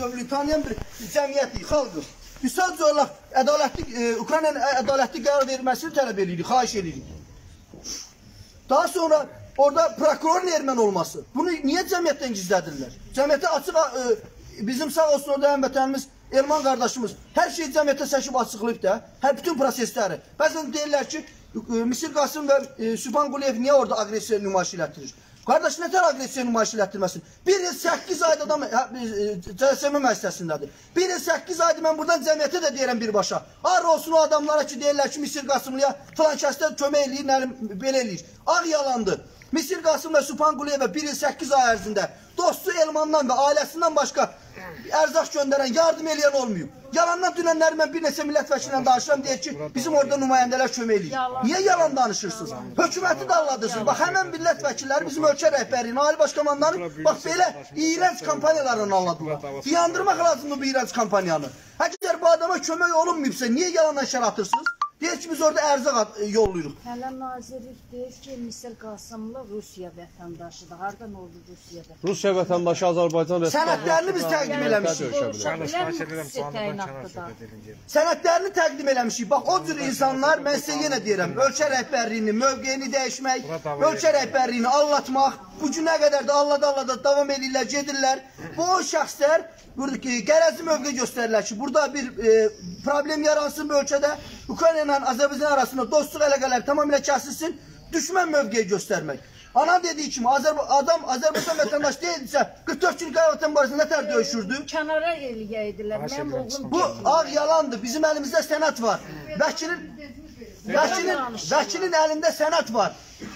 dövlü tanıyan bir cəmiyyətik, xalqıq. Biz sadəcə olaraq ədalətli, e, Ukraynanın ədalətli qərar verməsini tələb edirik, xahiş edirik. Daha sonra orada prokurorun erməni olması. Bunu niyə cəmiyyətdən gizlədirlər? Cəmiyyətə açıq e, bizim sağ olsun orada həmvətənimiz Elman qardaşımız hər şeyi cəmiyyətə səşib açıqlayıb da, hər bütün prosesləri. Bəzən deyirlər ki, e, Misir Qasım və e, Sübhan Quliyev niyə orada aqressiya nümayiş elətdirir? Qardaş nətər aqressiya nümayiş elətdirməsin? Bir il 8 ayda adam hə, e, CSM müəssisəsindədir. Bir il 8 ayda mən buradan cəmiyyətə də deyirəm birbaşa. Ar olsun o adamlara ki, deyirlər ki, Misir Qasımlıya filan kəsdə kömək eləyir, nəlim, belə eləyir. Ağ yalandır. Misir Qasım və Sübhan Quliyevə bir il 8 ay ərzində dostu Elmandan və ailəsindən başqa ərzaq göndərən, yardım eləyən olmayıb. Yalandan dünənləri mən bir neçə millət vəkilindən danışıram, deyir ki, bizim orada nümayəndələr kömək eləyir. Niyə yalan danışırsınız? Hökuməti də alladırsınız. Bax, həmən millət vəkilləri bizim ölkə rəhbərliyini, ali baş komandanı, bax, belə iğrənc kampaniyalarla alladılar. Yandırmaq lazımdır bu iğrənc kampaniyanı. Əgər bu adama kömək olunmayıbsa, niyə yalandan şər atırsınız? Deyir ki, biz orada ərzaq at- yollayırıq. Hələ nazirlik deyir ki, Misir Qasımlı Rusiya vətəndaşıdır. Hardan oldu Rusiyada? Rusiya vətəndaşı Azərbaycan Sənədlərini biz təqdim eləmişik. Sənədlərini təqdim eləmişik. Bax, o cür insanlar, mən sizə yenə deyirəm, ölkə rəhbərliyini, mövqeyini dəyişmək, ölkə rəhbərliyini allatmaq, bu günə qədər də allada-allada davam edirlər, gedirlər. Bu o şəxslər qərəzli mövqe göstərirlər ki, burada bir e, problem yaransın bu ölkədə, Ukrayna ilə Azərbaycan arasında dostluq əlaqələri tamamilə kəsilsin, düşmən mövqeyi göstərmək. Ana dediyi kimi Azər adam Azərbaycan vətəndaşı deyilsə 44 gün vətən barəsində nətər döyüşürdü? Kənara eləyəydilər. Mənim oğlum Bu ağ yalandır. Bizim əlimizdə sənəd var. Vəkilin vəkilin vəkilin əlində sənəd var.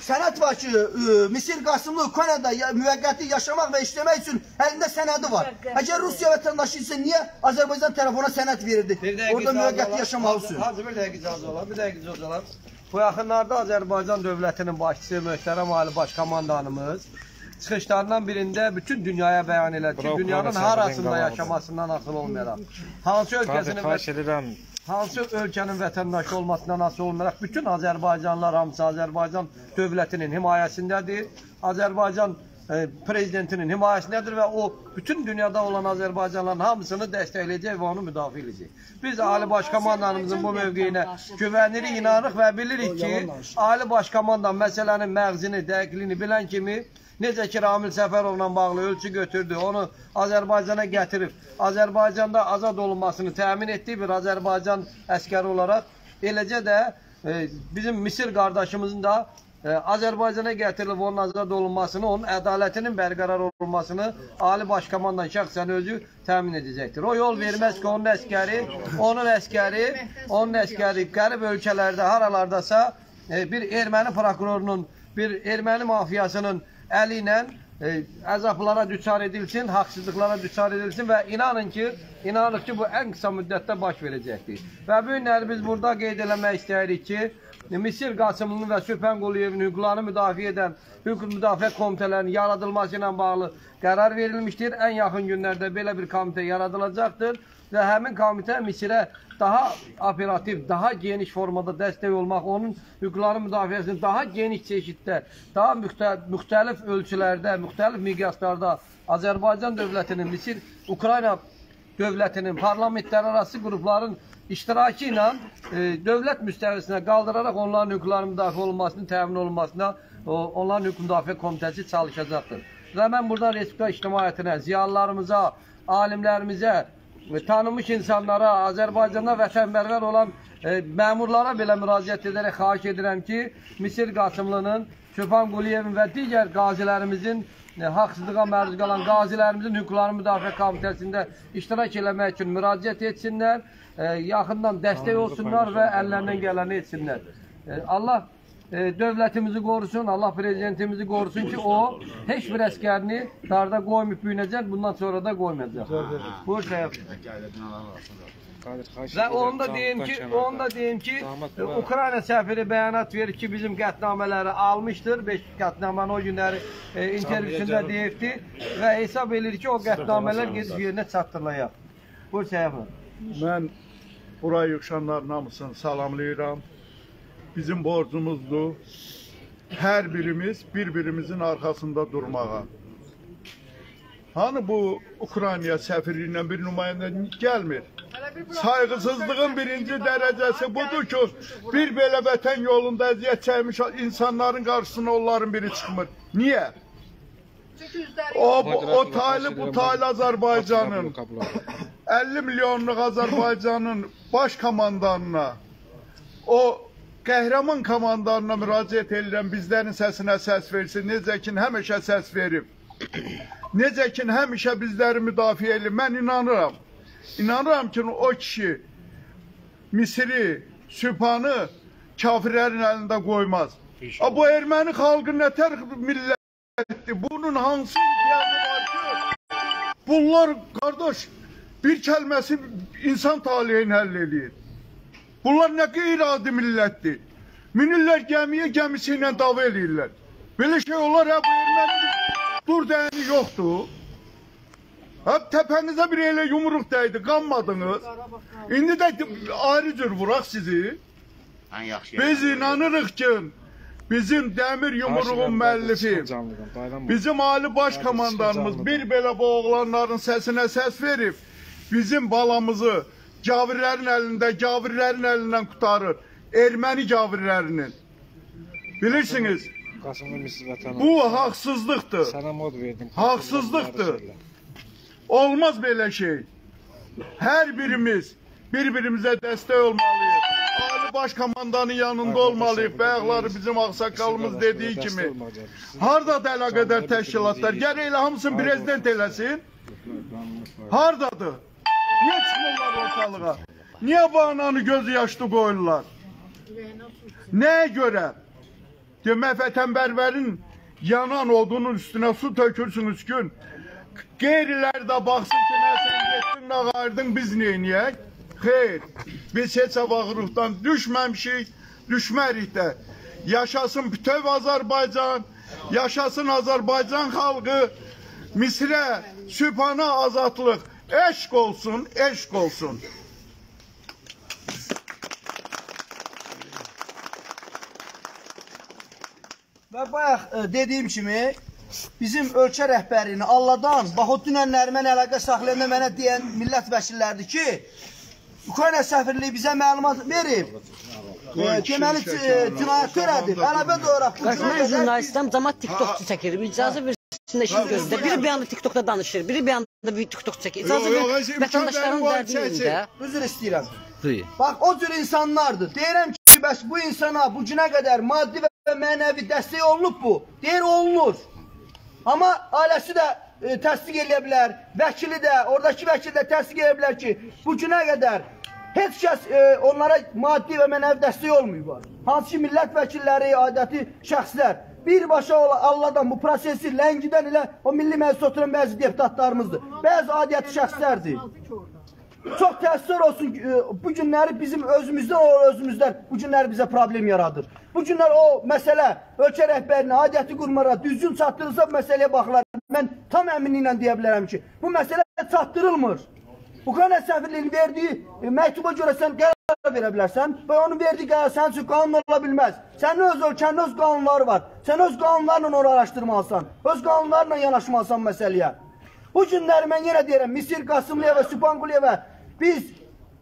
Sənəd var ki, ə, Misir Qasımlı Ukraynada ya, müvəqqəti yaşamaq və işləmək üçün əlində sənədi var. Əgər Rusiya vətəndaşı isə niyə Azərbaycan tərəfinə sənəd verirdi? Orada müvəqqəti yaşamaq üçün. Hacı bir dəqiqə icazə olar, bir dəqiqə icazə olar. Bu yaxınlarda Azərbaycan dövlətinin başçısı möhtərəm ali baş komandanımız çıxışlarından birində bütün dünyaya bəyan elədi ki, Bravo, dünyanın bravo, harasında bravo. yaşamasından asılı olmayaraq, hansı Qadir, ölkəsinin xahiş edirəm. Hansı ölkənin vətəndaşı olmasından asılı olmayaraq bütün Azərbaycanlılar hamısı Azərbaycan dövlətinin himayəsindədir. Azərbaycan e, prezidentinin himayəsindədir və o bütün dünyada olan Azərbaycanlıların hamısını dəstəkləyəcək və onu müdafiə edəcək. Biz Ali Baş Komandanımızın bu mövqeyinə güvənirik, inanırıq və bilirik ki, Ali Baş Komandan məsələnin məğzini, dəqiqliyini bilən kimi Necə ki Ramil Səfərovla bağlı ölçü götürdü, onu Azərbaycana gətirib, Azərbaycanda azad olunmasını təmin etdiyi bir Azərbaycan əskəri olaraq, eləcə də e, bizim Misir qardaşımızın da e, Azərbaycana gətirilib onun azad olunmasını, onun ədalətinin bərqərar olunmasını Ali Baş Komandan şəxsən özü təmin edəcəkdir. O yol verməz ki, onun əskəri, onun əskəri, onun əskəri qərib ölkələrdə haralardasa e, bir erməni prokurorunun, bir erməni mafiyasının əli ilə e, əzablara düçar edilsin, haqsızlıqlara düçar edilsin və inanın ki, inanırıq ki, bu ən qısa müddətdə baş verəcəkdir. Və bu günləri biz burada qeyd eləmək istəyirik ki, Misir Qasımlının və Sübhan Quliyevin hüquqlarını müdafiə edən hüquq müdafiə komitələrinin yaradılması ilə bağlı qərar verilmişdir. Ən yaxın günlərdə belə bir komitə yaradılacaqdır və həmin komitə Misirə daha operativ, daha geniş formada dəstək olmaq, onun hüquqları müdafiəsini daha geniş çeşiddə, daha müxtəlif, ölçülərdə, müxtəlif miqyaslarda Azərbaycan dövlətinin, Misir, Ukrayna dövlətinin, parlamentlərarası qrupların iştirakı ilə e, dövlət müstəvisinə qaldıraraq onların hüquqlarının müdafiə olunmasının təmin olunmasına o, onların hüquq müdafiə komitəsi çalışacaqdır. Və mən buradan Respublika ictimaiyyətinə, ziyalılarımıza, alimlərimizə, tanınmış insanlara, Azərbaycanda vətənpərvər olan e, məmurlara belə müraciət edərək xahiş edirəm ki, Misir Qasımlının, Sübhan Quliyevin və digər qazilərimizin e, haqsızlığa məruz qalan qazilərimizin hüquqlarını müdafiə komitəsində iştirak eləmək üçün müraciət etsinlər, e, yaxından dəstək olsunlar və əllərindən gələni etsinlər. E, Allah dövlətimizi qorusun, Allah prezidentimizi qorusun ki, o heç bir əskərini darda qoymayıb büyünəcək, bundan sonra da qoymayacaq. Buyur xahiş Və onu da deyim ki, onu da deyim ki, e. Ukrayna səfiri bəyanat verir ki, bizim qətnamələri almışdır. 5 qətnaməni o günləri e, intervyusunda deyibdi və hesab edir ki, o qətnamələr gedib yerinə çatdırılacaq. Buyur Səyəf. Mən buraya yığışanların hamısını salamlayıram. Bizim borcumuzdur. Hər birimiz bir-birimizin arxasında durmağa. Hani bu Ukrayna səfirliyindən bir nümayəndə gəlmir? Sayğısızlığın birinci dərəcəsi budur ki, bir belə vətən yolunda əziyyət çəkmiş insanların qarşısına onların biri çıxmır. Niyə? O, o taylı bu taylı Azərbaycanın 50 milyonluq Azərbaycanın baş komandanına o qəhrəman komandanına müraciət edirəm bizlərin səsinə səs versin. Necə ki həmişə səs verib. Necə ki həmişə bizləri müdafiə edir. Mən inanıram. İnanıram ki o kişi Misiri, Sübhanı kafirlərin əlində qoymaz. A, bu erməni xalqı nətər millətdir? Bunun hansı ihtiyacı var ki? Bunlar qardaş bir kəlməsi insan taleyini həll eləyir. Bunlar nə qeyri-adi millətdir. Minirlər gəmiyə, gəmisi ilə dava eləyirlər. Belə şey olar ha, bu erməni dur dəyəni yoxdur. Hə, təpənizə bir elə yumruq dəydi, qanmadınız. İndi də ayrı cür vuraq sizi. Biz inanırıq ki, bizim dəmir yumruğun müəllifi, bizim Ali Baş Komandanımız bir belə bu oğlanların səsinə səs verib, bizim balamızı cavirlərin əlində, cavirlərin əlindən qutarır. Erməni cavirlərinin. Bilirsiniz, bu haqsızlıqdır. Sənə mod verdim. Haqsızlıqdır. Olmaz belə şey. Hər birimiz bir-birimizə dəstək olmalıyıq. Ali Baş Komandanın yanında olmalıyıq. Bayaqları bizim ağsaqqalımız dediyi kimi. Hardadır əlaqədar təşkilatlar? Gərək elə hamısını prezident eləsin. Hardadır? Niyə çıxmırlar ortalığa? Niyə bu ananı gözü yaşlı qoyurlar? Nəyə görə? Demək vətənpərvərin yanan odunun üstünə su tökürsünüz gün. Qeyrilər də baxsın ki, nə sən getdin, nə qayırdın, biz neyniyək? Xeyr, biz heç avağırıqdan düşməmişik, düşmərik də. Yaşasın bütöv Azərbaycan, yaşasın Azərbaycan xalqı, Misrə, Sübhana azadlıq, eşq olsun, eşq olsun. Və bayaq e, dediyim kimi bizim ölkə rəhbərini Alladan, bax o dünənlər mən əlaqə saxlayanda mənə deyən millət vəkillərdir ki, Ukrayna səfirliyi bizə məlumat verib. E, deməli e, cinayət törədib. Əlbəttə olaraq bu Qarşı mən cinayət jurnalistəm, cəmat TikTokçu çəkir. Bir icazə versin də işin gözdə. Biri bir anda TikTokda danışır, biri bir anda bir TikTok çəkir. İcazə vətəndaşların verin, var, dərdini də. üzr istəyirəm. Buyur. Bax o cür insanlardır. Deyirəm ki, bəs bu insana bu günə qədər maddi və mənəvi dəstək olunub bu. Deyir olunur. Amma ailəsi də e, təsdiq edə bilər, vəkili də, oradakı vəkil də təsdiq edə bilər ki, bu günə qədər heç kəs e, onlara maddi və mənəvi dəstək olmayıb. Hansı ki, millət vəkilləri, adəti şəxslər birbaşa Allahdan bu prosesi ləngidən elə o milli məclisə oturan bəzi deputatlarımızdır. Bəzi adiyyəti şəxslərdir. Çox təəssüf olsun ki, e, bu günləri bizim özümüzdən o özümüzdən bu günləri bizə problem yaradır. Bu günlər o məsələ ölkə rəhbərinə, aidiyyəti qurumlara düzgün çatdırılsa bu məsələyə baxılar. Mən tam əminliklə deyə bilərəm ki, bu məsələ çatdırılmır. Ukrayna səfirliyinin verdiyi e, məktuba görə sən verə bilərsən və onun verdiyi qərar sənin üçün qanun ola bilməz. Sənin öz ölkənin öz qanunları var. Sən öz qanunlarla onu araşdırmalısan. Öz qanunlarla yanaşmalısan məsələyə. Bu günləri mən yenə deyirəm, Misir Qasımlıyeva, Sübhanguliyeva biz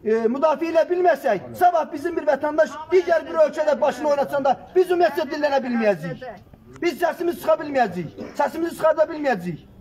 e, müdafiə elə bilməsək, sabah bizim bir vətəndaş digər bir ölkədə başını oynatsan da biz ümumiyyətlə dillənə bilməyəcəyik. Biz səsimizi çıxa bilməyəcəyik. Səsimizi çıxarda bilməyəcəyik.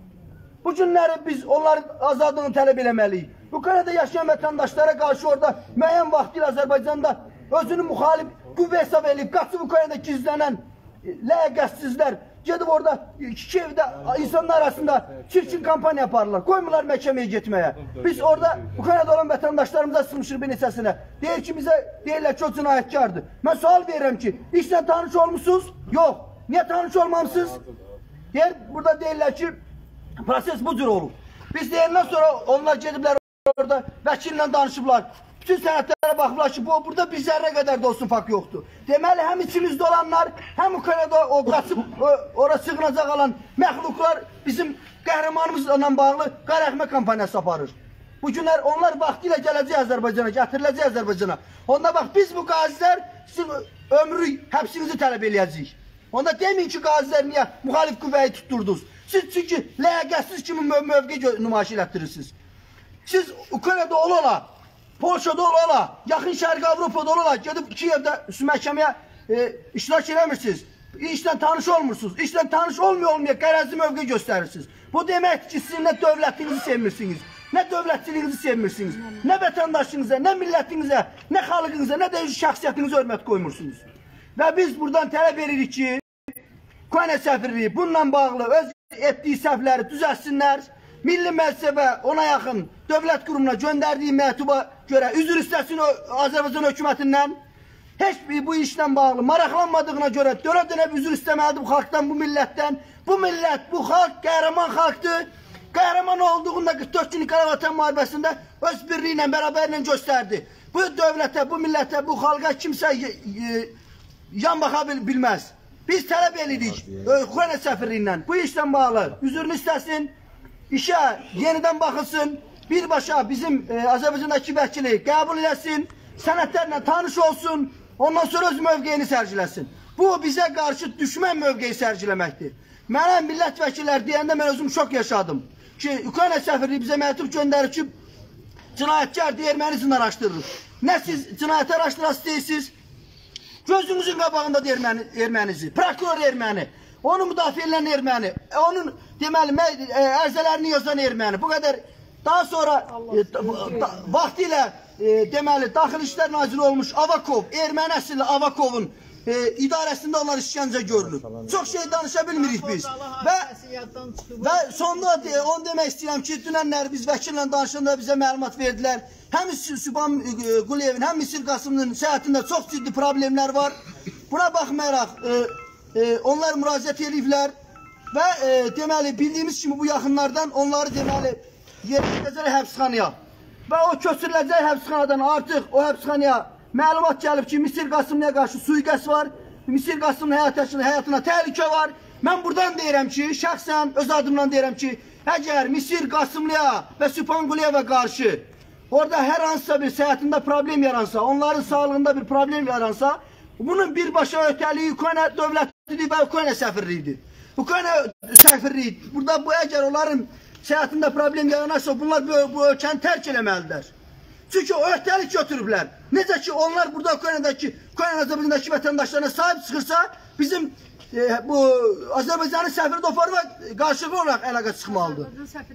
Bu günləri biz onların azadlığını tələb eləməliyik. Ukraynada yaşayan vətəndaşlara qarşı orada müəyyən vaxtıyla Azərbaycanda özünü müxalif qüvvə hesab edib, qaçıb Ukraynada gizlənən e, ləyaqətsizlər gedib orada Kiyevdə insanlar arasında çirkin kampaniya yaparlar. Qoymurlar məhkəməyə getməyə. Biz orada Ukraynada olan vətəndaşlarımıza sıxmışıq bir neçəsinə. Deyir ki, bizə deyirlər ki, o cinayətkardır. Mən sual verirəm ki, işlə tanış olmusunuz? Yox. Niyə tanış olmamısınız? Deyir, burada deyirlər ki, proses bu cür olub. Biz deyindən sonra onlar gediblər orada vəkillə danışıblar. Bütün sənədlərə baxıblar ki, bu burada bir zərrə qədər də olsun fakt yoxdur. Deməli, həm içimizdə olanlar, həm Ukraynada o qaçıb ora sığınacaq alan məxluqlar bizim qəhrəmanımızla bağlı qarəxmə kampaniyası aparır. Bu günlər onlar vaxtı ilə gələcək Azərbaycana, gətiriləcək Azərbaycana. Onda bax biz bu qazilər sizin ömrü həbsinizi tələb eləyəcəyik. Onda demeyin ki qaziler niyə müxalif qüvvəyi tutdurdunuz. Siz çünki ləyaqətsiz kimi möv mövqe nümayiş elətdirirsiniz. Siz Ukraynada ola ola, Polşada ola ola, Yaxın Şərq Avropada ola ola gedib Kiyevdə məhkəməyə e, iştirak eləmirsiniz. İşlə tanış olmursunuz. İşlə tanış olmuyor olmaya qərəzli mövqe göstərirsiniz. Bu deməkdir ki, siz nə dövlətinizi sevmirsiniz, nə dövlətçiliyinizi sevmirsiniz, nə vətəndaşınıza, nə millətinizə, nə xalqınıza, nə də öz şəxsiyyətinizə hörmət qoymursunuz. Və biz buradan tələb edirik ki, Ukrayna səfirliyi bununla bağlı öz etdiyi səhvləri düzəltsinlər. Milli Məclisə və ona yaxın dövlət qurumuna göndərdiyi məktuba görə üzr istəsin o Azərbaycan hökumətindən. Heç bir bu işlə bağlı maraqlanmadığına görə dönə-dönə üzr istəməlidir bu xalqdan, bu millətdən. Bu millət, bu xalq qəhrəman xalqdır. Qəhrəman olduğunda 44 günlük Qarabağ Vətən müharibəsində öz birliyi ilə, bərabərlə göstərdi. Bu dövlətə, bu millətə, bu xalqa kimsə yan baxa bil bilməz. Biz tələb edirik Ukrayna səfirliyindən bu işlə bağlı üzrünü istəsin, işə yenidən baxılsın, birbaşa bizim e, Azərbaycandakı vəkili qəbul eləsin, sənədlərlə tanış olsun, ondan sonra öz mövqeyini sərgiləsin. Bu bizə qarşı düşmən mövqeyi sərgiləməkdir. Mənə millət vəkillər deyəndə mən özüm şok yaşadım ki, Ukrayna səfirliyi bizə məktub göndərir ki, cinayətkar ermənizm araşdırır. Nə siz cinayət araşdırası deyirsiniz, Gözünüzün qabağında da erməni, ermənizi, prokuror erməni, onu müdafiə edən erməni, e, onun deməli mə- e, ərizələrini yazan erməni. Bu qədər daha sonra e, da- vaxtilə e, deməli Daxili İşlər Naziri olmuş Avakov, erməni əsilli Avakovun e, idarəsində onlar işgəncə görülür. Çox şey danışa bilmirik biz. Və Və sonda de, onu demək istəyirəm ki, dünənlər biz vəkillə danışanda bizə məlumat verdilər. Həm Sü- Sübhan e, Quliyevin, həm Misir Qasımın səhhətində çox ciddi problemlər var. Buna baxmayaraq e, e, onlar müraciət ediblər və e, deməli bildiyimiz kimi bu yaxınlardan onları deməli yerindən həbsxanaya və o köçürüləcək həbsxanadan artıq o həbsxanaya məlumat gəlib ki, Misir Qasımlıya qarşı sui-qəsd var. Misir Qasımın həyatına, həyatına təhlükə var. Mən buradan deyirəm ki, şəxsən öz adımdan deyirəm ki, əgər Misir Qasımlıya və Sübhanguliyevə qarşı orada hər hansısa bir səhhətində problem yaransa, onların sağlığında bir problem yaransa, bunun birbaşa ötəliyi Ukrayna dövlətidir və Ukrayna səfirliyidir. Ukrayna səfirliyi, burada bu əgər onların səhhətində problem yaranarsa, bunlar bu, bu ölkəni tərk eləməlidirlər. Çünki o öhdəlik götürüblər. Necə ki onlar burada Ukraynadakı, Ukrayna Azərbaycandakı vətəndaşlarına sahib çıxırsa, bizim e, bu Azərbaycanın səfiri Dofarova qarşılıqlı olaraq əlaqə çıxmalıdır.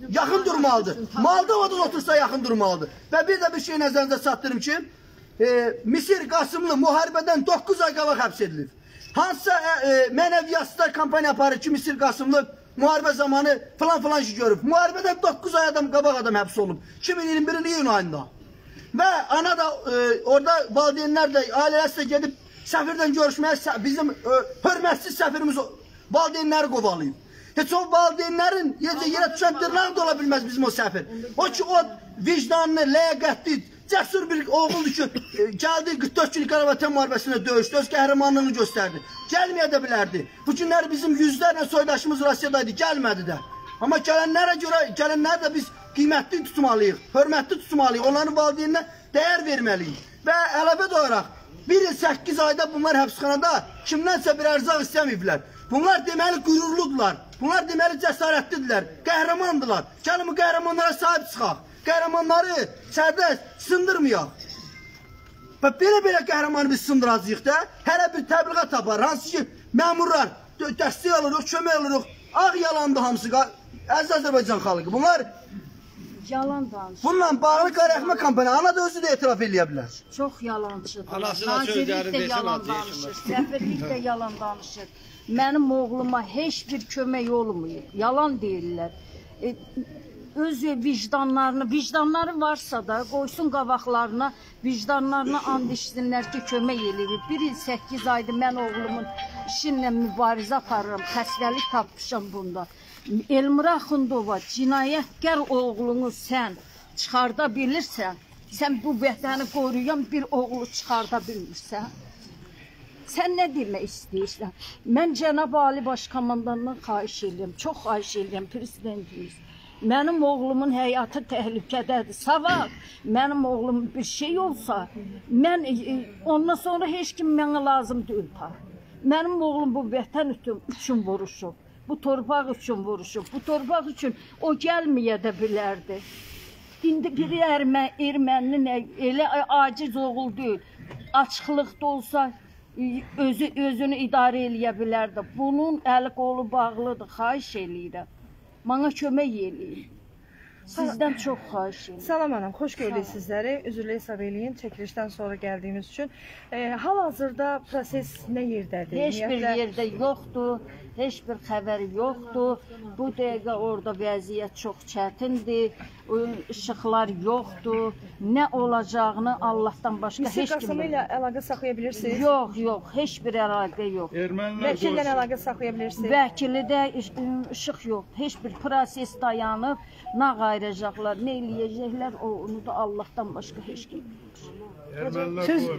Yaxın durmalıdır. Moldovada da otursa yaxın durmalıdır. Və bir də bir şey nəzərinizə çatdırım ki, e, Misir Qasımlı müharibədən 9 ay qabaq həbs edilib. Hansısa e, e, mənəviyyatçılar kampaniya aparır ki, Misir Qasımlı müharibə zamanı falan falan şey görüb. Müharibədən 9 ay adam qabaq adam həbs olub. 2021-in iyun ayında. Və ana da e, orada valideynlər də ailələr də gedib səfirdən görüşməyə bizim e, hörmətsiz səfirimiz valideynləri qovalayıb. Heç o valideynlərin yerə yerə düşən dırnağı da ola bilməz bizim o səfir. O ki o vicdanlı, ləyaqətli, cəsur bir oğuldur ki, e, gəldi 44 günlük Qarabağ Vətən müharibəsində döyüşdü, öz qəhrəmanlığını göstərdi. Gəlməyə də bilərdi. Bu günlər bizim yüzlərlə soydaşımız Rusiyadaydı, gəlmədi də. Amma gələnlərə görə gələnləri də biz qiymətli tutmalıyıq, hörmətli tutmalıyıq, onların valideyninə dəyər verməliyik. Və əlavə olaraq bir il 8 ayda bunlar həbsxanada kimdənsə bir ərzaq istəməyiblər. Bunlar deməli qürurludular. Bunlar deməli cəsarətlidirlər, qəhrəmandılar. Gəlin bu qəhrəmanlara sahib çıxaq. Qəhrəmanları sərbəst sındırmayaq. Və belə-belə qəhrəmanı biz sındıracağıq da, hələ bir təbliğat tapar. Hansı ki, məmurlar dəstək alırıq, kömək alırıq. Ağ yalandı hamısı. Əziz Azərbaycan xalqı. Bunlar Yalan danışır. bununla bağlı qarəxmə kampaniya. Ana da özü də etiraf eləyə bilər. Çox yalançıdır. Anası da sözlərini desin, yalan danışır. Səfirlik də yalan danışır. Mənim oğluma heç bir kömək olmayıb. Yalan deyirlər. E, öz vicdanlarını, vicdanları varsa da qoysun qabaqlarına, vicdanlarına and içsinlər ki, kömək eləyib. Bir il 8 aydır mən oğlumun işinlə mübarizə aparıram, xəstəlik tapmışam bunda. Elmira Xundova cinayətkar oğlunu sən çıxarda bilirsən, sən bu vətəni qoruyan bir oğlu çıxarda bilmirsən. Sən nə demək istəyirsən? Mən cənab Ali Baş komandandan xahiş edirəm, çox xahiş edirəm prezidentimiz. Mənim oğlumun həyatı təhlükədədir. Savab, mənim oğlum bir şey olsa, mən e, ondan sonra heç kim mənə lazım deyil ta. Mənim oğlum bu vətən üçün vuruşub. Bu torpaq üçün vuruşub. Bu torpaq üçün o gəlməyə də bilərdi. İndi biri ermə, erməninin elə aciz oğul deyil. Açıqlıqda olsa e, özü özünü idarə eləyə bilərdi. Bunun əli qolu bağlıdır. Xahiş eləyirəm. Mənə kömək eləyin. Sizdən çox xahiş edirəm. Salam anam, xoş gördük sizləri. Üzrlə hesab eləyin çəkilişdən sonra gəldiyiniz üçün. E, Hal-hazırda proses nə yerdədir? Heç bir Ümumiyyətlə- yerdə yoxdur, heç bir xəbər yoxdur. Bu dəqiqə orada vəziyyət çox çətindir. İşıqlar yoxdur. Nə olacağını Allahdan başqa Misir heç kim Qasımı bilmir. ilə əlaqə saxlaya bilirsiniz? Yox, yox, heç bir əlaqə yox. Vəkillə əlaqə saxlaya bilirsiniz? Vəkili də iş- işıq yox. Heç bir proses dayanıb, nə qayıracaqlar, nə eləyəcəklər, o- onu da Allahdan başqa heç kim bilmir. Siz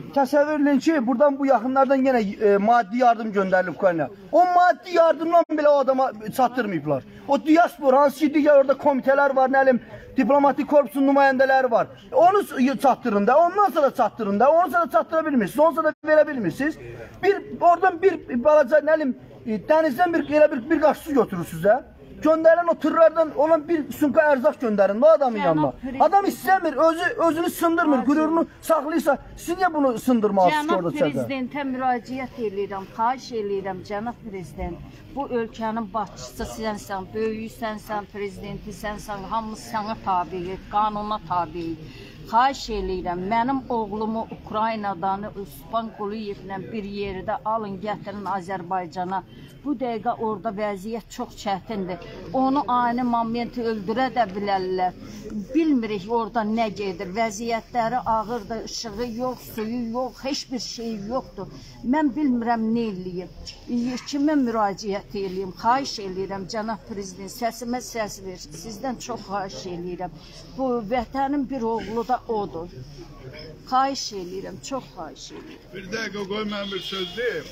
ki, buradan bu yaxınlardan yenə e, maddi yardım göndərilib Ukraynaya. O maddi yardımla belə o adama çatdırmayıblar. O diaspora, hansı ki digər orada komitələr var, nə bilim, diplomatik korpusun nümayəndələri var. Onu çatdırın da, ondan sonra çatdırın da, onu sonra çatdıra bilmirsiniz, onu sonra verə bilmirsiniz. Bir oradan bir balaca nə bilim, e, dənizdən bir elə bir bir qaş su götürürsüz də. Göndərin o tırlardan olan bir sumka ərzaq göndərin o adamın Cənab yanına. Adam istəmir, özü özünü sındırmır, qürurunu saxlayırsa, siz niyə bunu sındırmalısınız Cənab orada içəridə? prezidentə müraciət edirəm, xahiş edirəm cənab prezident. Bu ölkənin başçısı sənsən, böyüyü sənsən, prezidenti sənsən, hamımız sənə tabeyik, qanuna tabeyik. Xahiş edirəm, mənim oğlumu Ukraynadan Osman Quliyevlə bir yerdə alın, gətirin Azərbaycana. Bu dəqiqə orada vəziyyət çox çətindir. Onu ani moment öldürə də bilərlər. Bilmirik orada nə gedir. Vəziyyətləri ağırdır, işığı yox, suyu yox, heç bir şey yoxdur. Mən bilmirəm nə eləyim. Kimə müraciət eləyim? Xahiş eləyirəm cənab prezident, səsimə səs ver. Sizdən çox xahiş eləyirəm. Bu vətənin bir oğlu da odur. Xahiş eləyirəm, çox xahiş eləyirəm. Bir dəqiqə qoy mən bir söz deyim.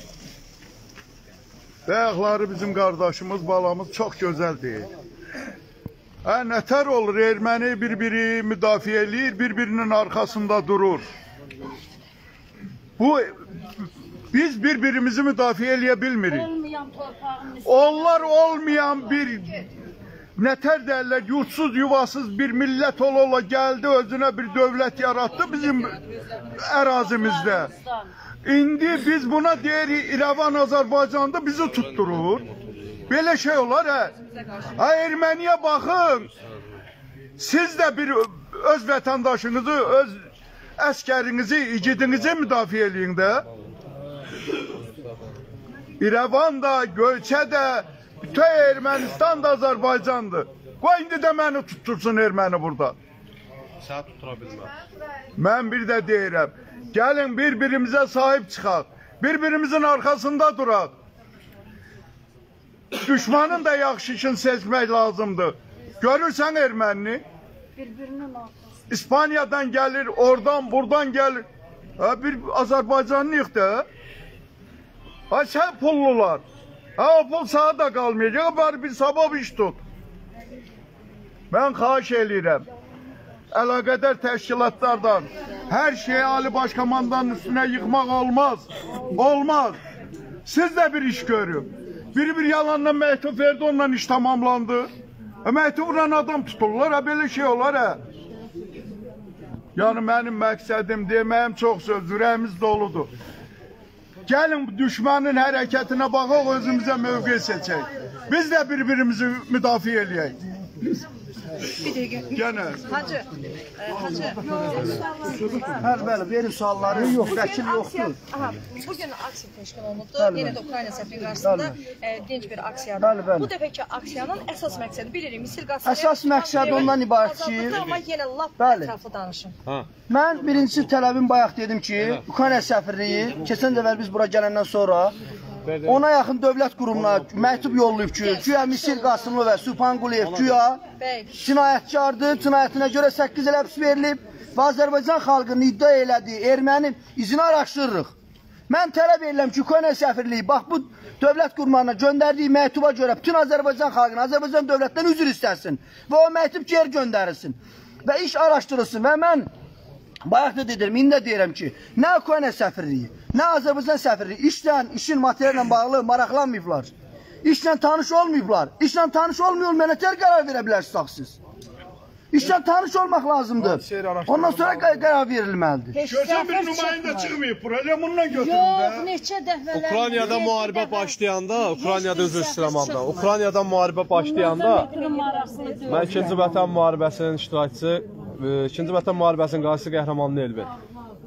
Bayaqları bizim qardaşımız, balamız çox gözəl deyir. Hə, nətər olur, erməni bir-biri müdafiə eləyir, bir-birinin arxasında durur. Bu, biz bir-birimizi müdafiə eləyə bilmirik. Onlar olmayan bir nətər derler yurtsuz yuvasız bir millət ola ola gəldi özünə bir dövlət yarattı bizim ərazimizdə. İndi biz buna deyirik İrəvan Azərbaycanda bizi tutturur. Belə şey olar hə. Ha Erməniyə baxın. Siz də bir öz vətəndaşınızı, öz əskərinizi, igidinizi müdafiə eləyin də. İrəvan da, Göyçə də, bütün Ermənistan da Azərbaycandır. Qoy indi də məni tuttursun erməni burada. Səni tutura bilməm. Mən bir də deyirəm, gəlin bir-birimizə sahib çıxaq. Bir-birimizin arxasında duraq. Düşmanın da yaxşı işin seçmək lazımdır. Görürsən ermənini? bir-birinin arxasında. İspaniyadan gəlir, oradan, buradan gəlir. Ha bir Azərbaycanlıyıq da. Ha sən pullular. Ha o pul sana da qalmayacaq. Bari bir sabah iş tut. Mən xahiş eləyirəm. Əlaqədar təşkilatlardan hər şeyi Ali Baş Komandanın üstünə yıxmaq olmaz. Olmaz. Siz də bir iş görün. Biri bir yalanla məktub verdi, onunla iş tamamlandı. E, məktubla adam tuturlar, ha belə şey olar ha. Yəni mənim məqsədim deməyim çox söz, ürəyimiz doludur. Gəlin bu düşmənin hərəkətinə baxaq, özümüzə mövqe seçək. Biz də bir-birimizi müdafiə eləyək. Bir dəqiqə. Yenə. Hacı, Hacı. Bəli, bəli, verin sualları. Yox, vəkil yoxdur. Aha, bugün aksiya təşkil olunubdu. Yenə də Ukrayna səfiri qarşısında dinc bir aksiyadır. Bəli, bəli. Bu dəfəki aksiyanın əsas məqsədi bilirik, Misir qazası. Əsas məqsəd ondan ibarət ki- Amma yenə lap ətraflı danışın. Mən birincisi tələbim bayaq dedim ki, Ukrayna səfirliyi keçən dəfə biz bura gələndən sonra ona yaxın dövlət qurumuna məktub yollayıb ki, güya Misir Qasımlı və Sübhan Quliyev güya cinayətkardır, cinayətinə görə 8 il həbs verilib və Azərbaycan xalqının iddia elədiyi erməni izini araşdırırıq. Mən tələb edirəm ki, Ukrayna səfirliyi bax bu dövlət qurumlarına göndərdiyi məktuba görə bütün Azərbaycan xalqına, Azərbaycan dövlətindən üzr istəsin və o məktub geri göndərilsin və iş araşdırılsın və mən Bayaq da dedim, indi də deyirəm ki, nə Ukrayna səfirliyi, Nə Azərbaycan səfirliyi işlə, işin materiyalla bağlı maraqlanmayıblar. İşlə tanış olmayıblar. İşlə tanış olmuyor mənə tər qərar verə bilərsiniz siz. İşlə tanış olmaq lazımdır. Ondan sonra qə- qərar verilməlidir. Görsən bir nümayəndə çıxmayıb bura. Elə bundan götürün Yox, də. neçə dəfələr. Ukraynada müharibə başlayanda, Ukraynada üzr istəyirəm abla. Ukraynada müharibə başlayanda mən 2-ci Vətən müharibəsinin iştirakçısı, 2-ci Vətən müharibəsinin qarşısı qəhrəmanı Elvin.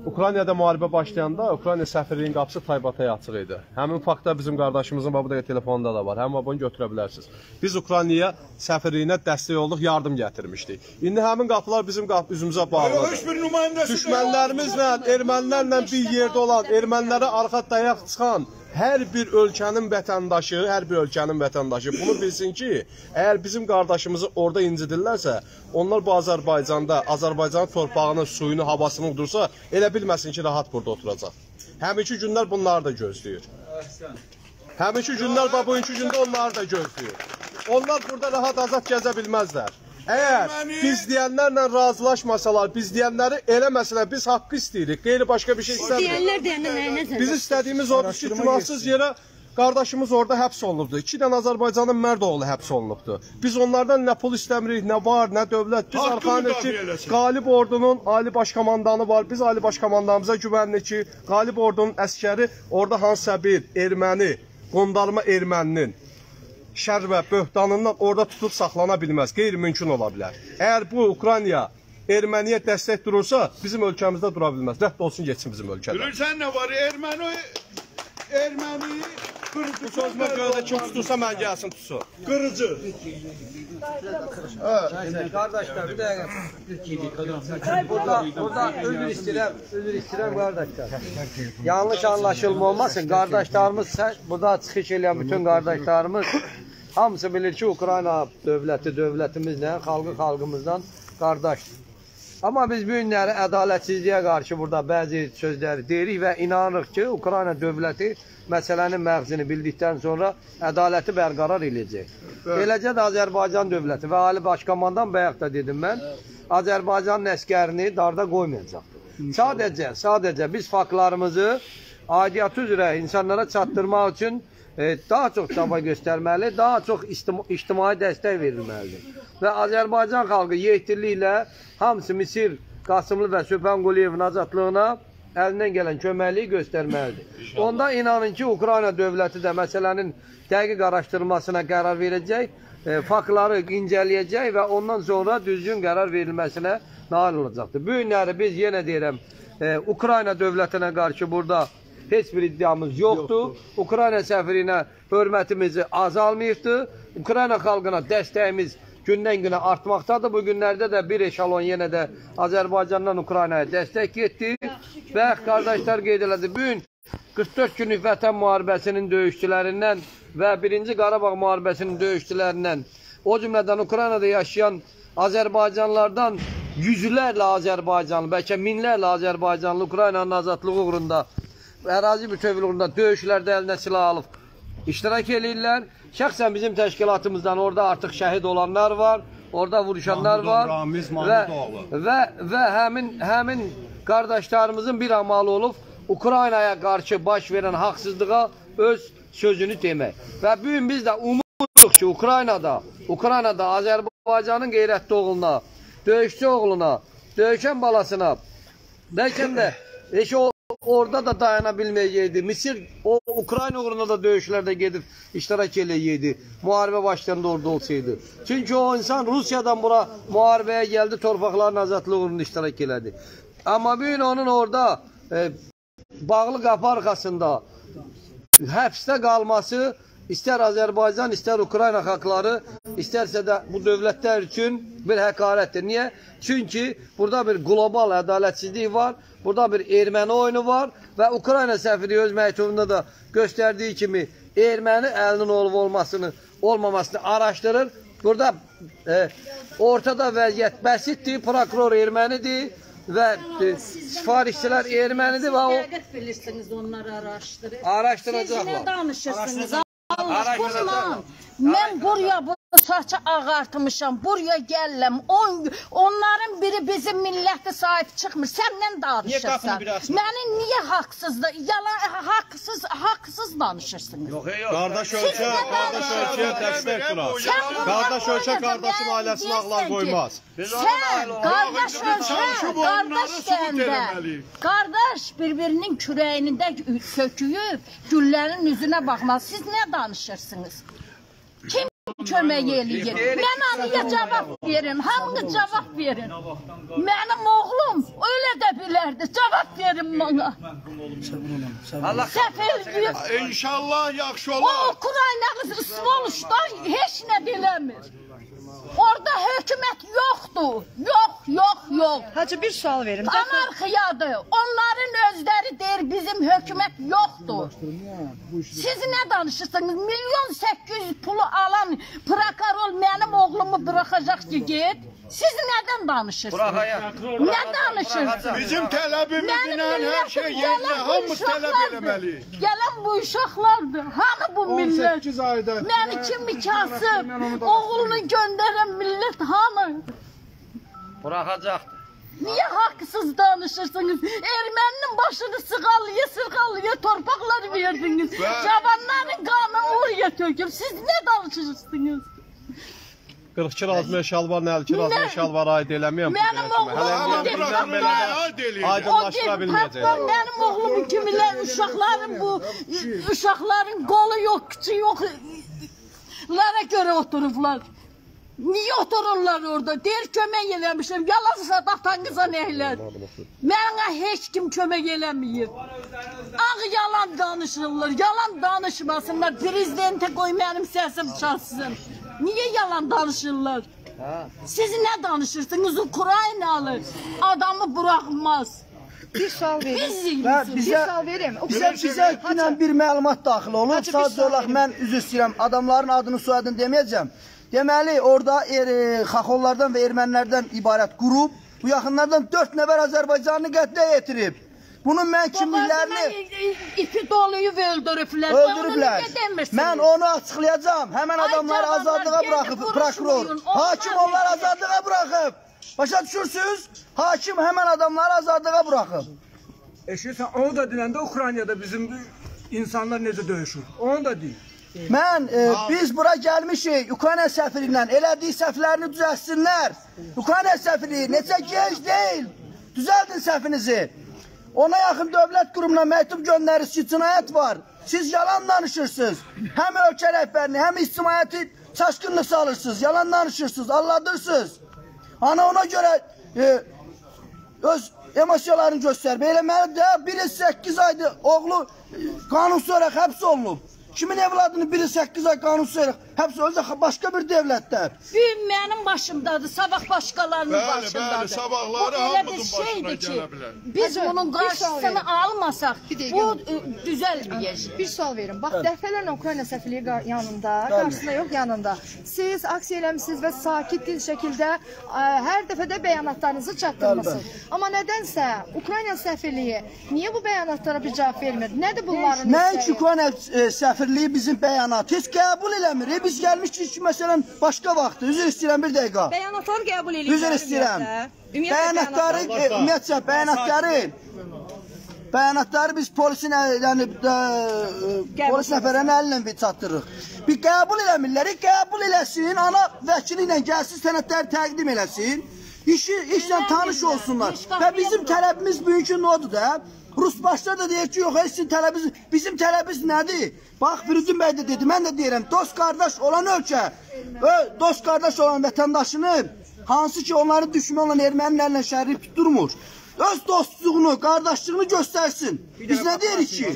Ukraynada müharibə başlayanda Ukrayna səfirliyinin qapısı taybataya açıq idi. Həmin faktda bizim qardaşımızın bax bu dəqiqə telefonunda da var. Həmin bunu götürə bilərsiniz. Biz Ukraynaya səfirliyinə dəstək olduq, yardım gətirmişdik. İndi həmin qapılar bizim qapı üzümüzə bağlıdır. Düşmənlərimizlə, ermənilərlə bir yerdə olan, ermənilərə arxa dayaq çıxan hər bir ölkənin vətəndaşı, hər bir ölkənin vətəndaşı bunu bilsin ki, əgər bizim qardaşımızı orada incidirlərsə, onlar bu Azərbaycanda, Azərbaycan torpağını, suyunu, havasını udursa, elə bilməsin ki, rahat burada oturacaq. Həminki günlər bunları da gözləyir. Həminki günlər bax bugünkü gündə onları da gözləyir. Onlar burada rahat azad gəzə bilməzlər. Əgər biz deyənlərlə razılaşmasalar, biz deyənləri eləməsələr, biz haqqı istəyirik. Qeyri başqa bir şey istəmirik. Deyənlər deyəndə nə nəzər? Biz istədiyimiz odur ki, günahsız yerə qardaşımız orada həbs olunubdu. İki dənə Azərbaycanın mərd oğlu həbs olunubdu. Biz onlardan nə pul istəmirik, nə var, nə dövlət. Biz Haqqı arxayınıq ki. Qalib ordunun ali baş komandanı var. Biz ali baş komandanımıza güvənirik ki, Qalib ordunun əskəri orada hansısa bir erməni, qondarma erməninin şər və böhtanından orada tutub saxlana bilməz. Qeyri-mümkün ola bilər. Əgər bu Ukrayna Erməniyə dəstək durursa, bizim ölkəmizdə dura bilməz. Rədd olsun getsin bizim ölkədən. Bilirsən nə var? Erməni Erməni qırıcı Bu sözümə görə də kim tutursa mən gəlsin tutsun. qırıcı. Qardaşlar bir dəqiqə. Burada, burada özür istəyirəm, özür istəyirəm qardaşlar. Yanlış anlaşılma olmasın. Qardaşlarımız burada çıxış edən bütün qardaşlarımız hamısı bilir ki, Ukrayna dövləti dövlətimizlə, xalqı xalqımızdan qardaşdır. Amma biz bu günləri ədalətsizliyə qarşı burada bəzi sözləri deyirik və inanırıq ki, Ukrayna dövləti məsələnin məğzini bildikdən sonra ədaləti bərqərar eləyəcək. Eləcə də Azərbaycan dövləti və Ali Başkomandan bayaq da dedim mən, Azərbaycanın əskərini darda qoymayacaqdır. Sadəcə, sadəcə biz faktlarımızı aidiyyatı üzrə insanlara çatdırmaq üçün daha çox çaba göstərməli, daha çox ictimai dəstək verilməlidir. Və Azərbaycan xalqı yetkiliklə hamısı Misir, Qasımlı və Söfən Quliyevin azadlığına əlindən gələn köməkliyi göstərməlidir. Onda inanın ki, Ukrayna dövləti də məsələnin dəqiq araşdırılmasına qərar verəcək, e, faktları incələyəcək və ondan sonra düzgün qərar verilməsinə nail olacaqdır. Bu günləri biz yenə deyirəm, e, Ukrayna dövlətinə qarşı burada heç bir iddiamız yoxdur. Ukrayna səfirinə hörmətimizi azalmayıbdır. Ukrayna xalqına dəstəyimiz gündən-günə artmaqdadır. Bu günlərdə də bir eşalon yenə də Azərbaycandan Ukraynaya dəstək getdi. Və qardaşlar qeyd elədi, bu gün 44 günlük vətən müharibəsinin döyüşçülərindən və 1-ci Qarabağ müharibəsinin döyüşçülərindən, o cümlədən Ukraynada yaşayan Azərbaycanlardan yüzlərlə Azərbaycanlı, bəlkə minlərlə Azərbaycanlı Ukraynanın azadlığı uğrunda, ərazi bütövlüyündə döyüşlərdə əlinə silah alıb iştirak eləyirlər. Şəxsən bizim təşkilatımızdan orada artıq şəhid olanlar var, orada vuruşanlar var Ramiz və, və və həmin həmin qardaşlarımızın bir amalı olub Ukraynaya qarşı baş verən haqsızlığa öz sözünü demək. Və bu gün biz də umuduq ki, Ukraynada, Ukraynada Azərbaycanın qeyrətli oğluna, döyüşçü oğluna, döyüşən balasına, bəlkə də heç o orada da dayana bilməyəcəkdi. Misir o Ukrayna uğrunda da döyüşlərdə gedib iştirak eləyəcəkdi. Müharibə başlarında orada olsaydı. Çünki o insan Rusiyadan bura müharibəyə gəldi, torpaqların azadlığı uğrunda iştirak elədi. Bu gün onun orada e, bağlı qapı arxasında həbsdə qalması istər Azərbaycan, istər Ukrayna xalqları, istərsə də bu dövlətlər üçün bir həqarətdir. Niyə? Çünki burada bir qlobal ədalətsizlik var, burada bir erməni oyunu var və Ukrayna səfiri öz məktubunda da göstərdiyi kimi erməni əlinin olub olmasını, olmamasını araşdırır. Burada e, ortada vəziyyət bəsitdir, prokuror ermənidir və e, sifarişçilər ermənidir və o Dəqiq bilirsiniz onları araşdırır. Siz araşdıracaqlar. nə danışırsınız? Allah aşkına. Mən buraya saçı ağartmışam, buraya gəlirəm. On, onların biri bizim milləti sahib çıxmır. Səndən danışırsan. Məni niyə haqsız, da- yalan haqsız, haqsız danışırsınız? Qardaş ölkə, Siz nə qardaş ölkəyə dəstək durar. Qardaş ölkə qardaşın mən ailəsinə ağlar qoymaz. Sən qardaş Yox, ölkə, qardaş eləməliyik. qardaş bir-birinin kürəyində söküyüb, güllərin üzünə baxmaz. Siz nə danışırsınız? Kim kömək eləyir? Mən anıya cavab verin, hamınız cavab verin. Mənim oğlum öyle də bilərdi, cavab verin bana. Allah Səfir, İnşallah yaxşı o olar. Ukraynalı Svoluşda heç nə biləmir. Orada hökumət yoxdur. Yox, yox, yox. Hacı bir sual verin. Anarxiyadır. Onların özləri deyir bizim hökumət yoxdur. Siz nə danışırsınız? Milyon 800 pulu alan prokuror mənim oğlumu buraxacaq ki, get. Siz nədən danışırsınız? Nə danışırsınız? Bizim tələbimizlə hər şey yerinə hamımız tələb eləməliyik. Gələn bu uşaqlardır. Hanı bu millət? 18 ayda. Məni kimi kasıb, oğlunu göndərən millət hanı? Bırakacaqdır. Niyə haqsız danışırsınız? Erməninin başını sığallıya sığallıya torpaqlar verdiniz. Cavanların qanı oraya töküb. Siz nə danışırsınız? 42 razmer şalvar, 52 razmer Nə? şalvar aid eləməyəm. Mənim oğlum deyir. Aydınlaşdıra bilməyəcək. mənim oğlumun kimilər uşaqların bu uşaqların qolu yox, kıçı yox. Lara görə oturublar. Niyə otururlar orada? Deyir kömək eləmişəm. Yalansa datanqıza nə elər? Mənə heç kim kömək eləməyib. Ağ yalan danışırlar. Yalan danışmasınlar. Prezidentə qoy mənim səsim çalsın. Niyə yalan danışırlar? Siz nə danışırsınız? Ukraynalı adamı buraxmaz. Bir sual verin. Biz Və Bir bizə sual verim. bizə bizə dünən bir məlumat daxil olub. Hacı, bir Sadəcə saniyə. olaraq mən üzr istəyirəm. Adamların adını, soyadını deməyəcəm. Deməli, orada er, e, xaxollardan və ermənilərdən ibarət qrup bu yaxınlardan 4 nəfər Azərbaycanlı qətlə yetirib. Bunun mən kimliklərini ipi doluyub öldürüblər. öldürüblər. Mən onu açıqlayacağam. Həmin adamları azadlığa buraxıb prokuror. Hakim onları azadlığa buraxıb. Başa düşürsüz? Hakim həmin adamları azadlığa buraxıb. Eşirsən, onu da deyəndə Ukraynada bizim insanlar necə döyüşür. Onu da deyir. Mən e, biz bura gəlmişik Ukrayna səfiri ilə elədiyi səhvlərini düzəltsinlər. Ukrayna səfiri neçə gec deyil. Düzəldin səhvinizi. Ona yaxın dövlət qurumuna məktub göndərirsiniz ki, cinayət var. Siz yalan danışırsınız. Həm ölkə rəhbərini, həm ictimaiyyəti çaşqınlıq salırsınız. Yalan danışırsınız, alladırsınız. Ana ona görə e, öz emosiyalarını göstərib. Elə mənə də biri 8 aydır oğlu e, qanunsuz olaraq həbs olunub. Kimin evladını biri 8 ay qanunsuz olaraq həbs olunacaq başqa bir dövlətdə. Bir mənim başımdadır, sabah başqalarının Bəli, başındadır. bəli, sabahları Bu elə bir hamımızın başına ki, gələ bilər. biz Hacı, bunun qarşısını almasaq, bu düzəlməyəcək. Bir sual verin. Bax, dəfələrlə Ukrayna səfirliyi yanında, qarşısında yox, yanında. Siz aksiya eləmisiniz və sakit dil şəkildə ə, hər dəfədə bəyanatlarınızı çatdırmısınız. Amma nədənsə Ukrayna səfirliyi niyə bu bəyanatlara bir cavab vermir? Nədir bunların Nəinki istəyi? Ukrayna e, səfirliyi bizim bəyanat heç qəbul eləmir. E, biz gəlmişik ki, məsələn, başqa vaxtda. Üzr istəyirəm bir dəqiqə. Bəyanatlar qəbul edirlər. Üzr istəyirəm. Bəyanatları, e, ümumiyyətcə bəyanatları bəyanatları biz polisin əl- yəni e, polis nəfərinin əlinə bir çatdırırıq. Bir qəbul eləmirlər, e, qəbul eləsin, ana vəkili ilə gəlsin, sənədləri təqdim eləsin. İşi işlə tanış olsunlar. Və bizim tələbimiz bugünkü nodur da. Rus başlar da deyir ki, yox, heç sizin tələbiniz, bizim tələbimiz nədir? Bax, Firidun bəy də dedi, mən də deyirəm, dost qardaş olan ölkə, ö, dost qardaş olan vətəndaşını, hansı ki onları düşmən olan ermənilərlə şərif tutturmur, öz dostluğunu, qardaşlığını göstərsin. Biz nə deyirik ki?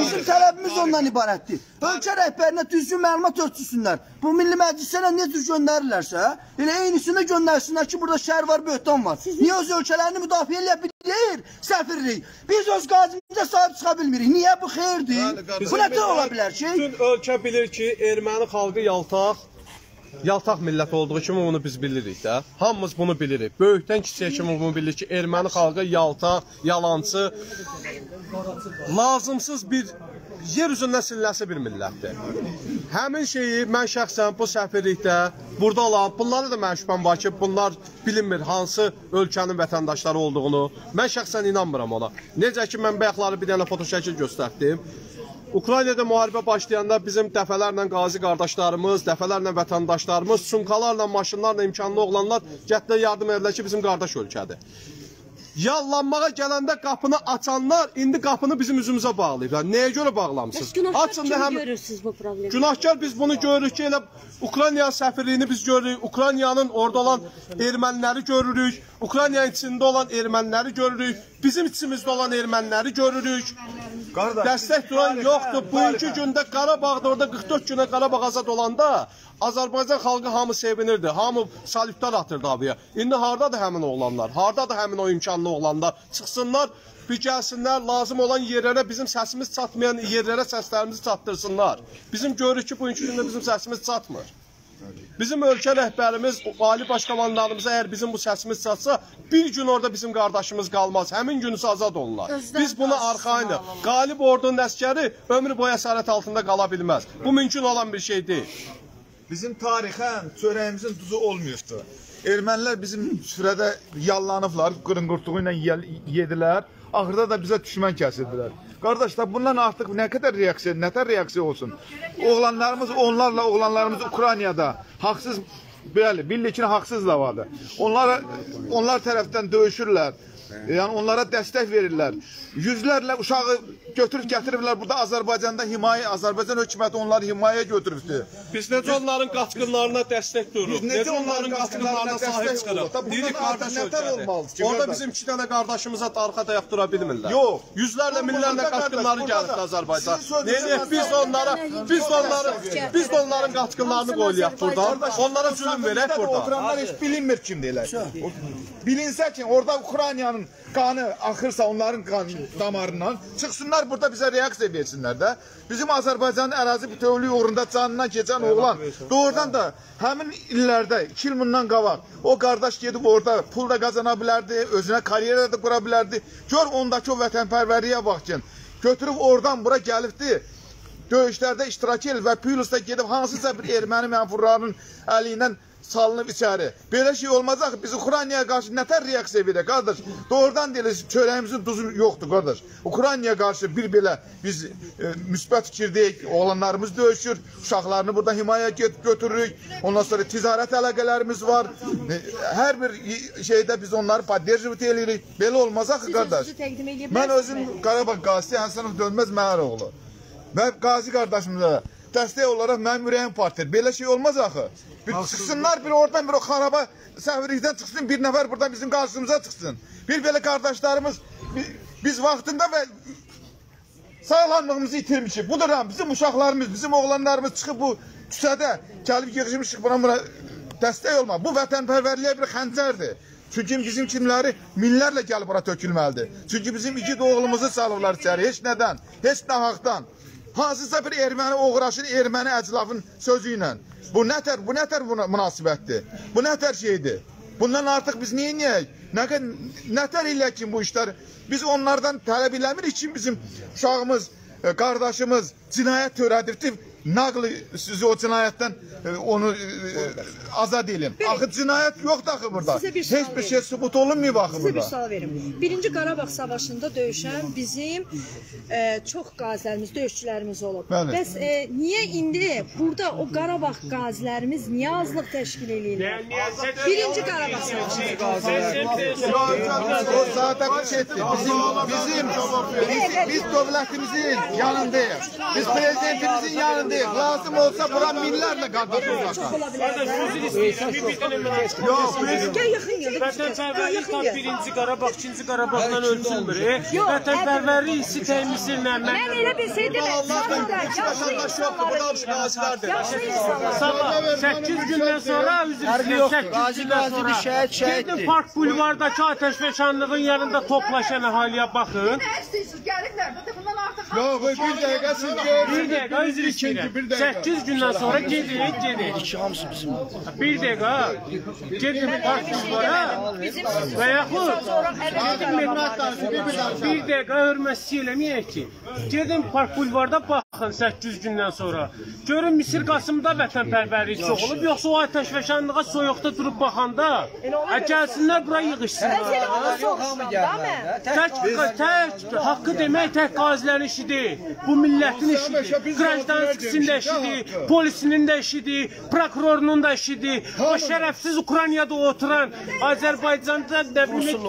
Bizim tələbimiz ondan ibarətdir. Ölkə rəhbərinə düzgün məlumat ölçüsünlər. Bu Milli Məclisə necə göndərirlərsə, elə eynisini göndərsinlər ki, burada şər var, böhtan var. Niyə öz ölkələrini müdafiə edə bilir səfirlik? Biz öz qazimizə sahib çıxa bilmirik. Niyə bu xeyirdir? Bu nə ola bilər ki? Bütün ölkə bilir ki, erməni xalqı yaltaq, yaltaq millət olduğu kimi onu biz bilirik də. Hamımız bunu bilirik. Böyükdən kiçiyə kimi bunu bilir ki, erməni xalqı yaltaq, yalançı, lazımsız bir yer üzündən silinəsi bir millətdir. Həmin şeyi mən şəxsən bu səfirlikdə burada olan, bunlara da şübhəm var ki, bunlar bilinmir hansı ölkənin vətəndaşları olduğunu. Mən şəxsən inanmıram ona. Necə ki mən bayaqları bir dənə fotoşəkil göstərdim. Ukraynada müharibə başlayanda bizim dəfələrlə qazi qardaşlarımız, dəfələrlə vətəndaşlarımız, sumkalarla, maşınlarla imkanlı oğlanlar gətirə yardım edirlər ki, bizim qardaş ölkədir. Yallanmağa gələndə qapını açanlar indi qapını bizim üzümüzə bağlayıblar. Nəyə görə bağlamısınız? Açın da həm görürsünüz bu problemi? Günahkar biz bunu görürük ki, elə Ukrayna səfirliyini biz görürük, Ukraynanın orada olan erməniləri görürük, Ukraynanın içində olan erməniləri görürük, bizim içimizdə olan erməniləri görürük. Dəstək duran yoxdur. Bugünkü gündə Qarabağda orada 44 günə Qarabağ azad olanda Azərbaycan xalqı hamı sevinirdi. Hamı salütlər atırdı havaya. İndi hardadır həmin oğlanlar? Hardadır həmin o imkanlı oğlanlar? Çıxsınlar, bir gəlsinlər, lazım olan yerlərə bizim səsimiz çatmayan yerlərə səslərimizi çatdırsınlar. Bizim görürük ki, bugünkü gündə bizim səsimiz çatmır. Bizim ölkə rəhbərimiz, ali başkomandanlarımız əgər bizim bu səsimiz çatsa, bir gün orada bizim qardaşımız qalmaz. Həmin gün isə azad olurlar. Biz buna arxayınıq. Qalib ordunun əskəri ömrü boyu əsarət altında qala bilməz. Bu mümkün olan bir şey deyil. Bizim tarixən çörəyimizin duzu olmuyubdu. Ermənilər bizim sürədə yallanıblar, qırınqırtığı ilə yedilər. Axırda da bizə düşmən kəsirdilər. Qardaşlar bundan artıq nə qədər reaksiya, nə tər reaksiya olsun? Oğlanlarımız onlarla oğlanlarımız Ukraynada haqsız bəli, billi ki, haqsız da vardı. Onlar onlar tərəfdən döyüşürlər. Yəni onlara dəstək verirlər. Yüzlərlə uşağı götürüb gətiriblər burada Azərbaycanda himayə, Azərbaycan hökuməti onları himayəyə götürübdü. Biz necə onların qaçqınlarına dəstək dururuq? Biz necə onların qaçqınlarına sahib çıxırıq? Deyirik qardaş ölkədir. Orada bizim iki dənə qardaşımıza arxa dayaq dura bilmirlər. Yox. Yüzlərlə, Burada minlərlə qaçqınları burada da. Azərbaycan. Neyək biz onlara, biz də onların, biz də onların qaçqınlarını qoyulayaq buradan. Onlara zülm verək burada. Oturanlar heç bilinmir kimdirlər. Bilinsə ki, orada Ukraynanın qanı axırsa onların qan damarından çıxsınlar burada bizə reaksiya versinlər də. Bizim Azərbaycanın ərazi bütövlüyü uğrunda canından keçən oğlan doğrudan da həmin illərdə 2 il bundan qabaq o qardaş gedib orada pul da qazana bilərdi, özünə karyera da qura bilərdi. Gör ondakı o vətənpərvərliyə bax ki, götürüb oradan bura gəlibdi. döyüşlərdə iştirak edib və Pilusda gedib hansısa bir erməni mənfurlarının əli ilə salınıb içəri. Belə şey olmayacaq. Biz Ukraynaya qarşı nətər reaksiya verək, qardaş? Doğrudan deyilir, çörəyimizin duzu yoxdur, qardaş. Ukraynaya qarşı bir belə biz e, müsbət fikirdəyik. Oğlanlarımız döyüşür, uşaqlarını burada himayə get götürürük. Ondan sonra ticarət əlaqələrimiz var. E, hər bir şeydə biz onları podderjivit eləyirik. Belə olmayacaq, qardaş. Mən özüm Qarabağ qazisi Həsənov Dönməz Məhəroğlu. Və qazi qardaşımıza dəstək olaraq mənim ürəyim partlayır. Belə şey olmaz axı. Bir çıxsınlar bir oradan bir o xaraba səfirlikdən çıxsın bir nəfər buradan bizim qarşımıza çıxsın. Bir belə qardaşlarımız bi- biz vaxtında və sağlamlığımızı itirmişik. Budur ha bizim uşaqlarımız, bizim oğlanlarımız çıxıb bu küçədə gəlib yığışmışıq buna buna dəstək olma. Bu vətənpərvərliyə bir xəncərdir. Çünki bizim kimləri minlərlə gəlib bura tökülməlidir. Çünki bizim iki oğlumuzu salıblar içəri heç nədən, heç nahaqdan. Hansısa bir erməni oğraşın, erməni əclafın sözü ilə. Bu nətər, bu nətər münasibətdir? Bu nətər şeydir? Bundan artıq biz niyə niyək? Nə nətər eləyək ki bu işlər? Biz onlardan tələb eləmirik ki bizim uşağımız, e, qardaşımız cinayət törədirdi. Naqlı sizi o cinayətdən e, onu e, azad edin. Axı cinayət yoxdur axı burada. Heç bir şey sübut olunmuyor axı Sizə bir burada. sual verim. Birinci Qarabağ savaşında döyüşən bizim e, çox qazilərimiz, döyüşçülərimiz olub. Bəli. Bəs e, niyə indi burada o Qarabağ qazilərimiz niyə azlıq təşkil eləyirlər? Birinci Qarabağ savaşında. O zaten bir şeydir. Bizim, bizim, biz, biz devletimizin yanındayız. Biz prezidentimizin yanındayız. Lazım olsa bura minlərlə qardaş olacaq. Ola bilər. Yox, biz Gəl yaxın gəl. Vətənpərvərlik Yaxın tam gəl. birinci Qarabağ, ikinci Qarabağdan ölçülmür. e? Vətənpərvərlik hissi təmsillə Mən mən elə bilsəydim, Allah'tan sağda üç yaşlı vatandaş yoktu. Burada insanlar. sabah 8 gündən sonra üzr istəyirəm 8 gündən sonra şəhid şəhiddir. Gedin Park bulvardakı ateşfəşanlığın yanında toplaşan əhaliyə baxın. Nə istəyirsiniz? Gəliblər. Bundan Yox, bir dəqiqə siz Bir dəqiqə İkinci istəyirəm. bir dəqiqə. 8 gündən sonra gedin, gedin. İki hamısı bizim. Bir dəqiqə gedin park bulvara və yaxud bir dəqiqə hörmətsiz eləməyək ki. Gedin park bulvarda baxın 800 gündən sonra. Görün Misir Qasımda vətənpərvərlik çox olub, yoxsa o atəşfəşanlığa soyuqda durub baxanda, ə, gəlsinlər bura yığışsınlar. Tək, tək haqqı demək tək qazilərin işidir. Bu millətin işidir. Qrajdanskisinin də işidir, polisinin də işidir, prokurorunun da işidir. O şərəfsiz Ukraynada oturan Azərbaycanda nə bilim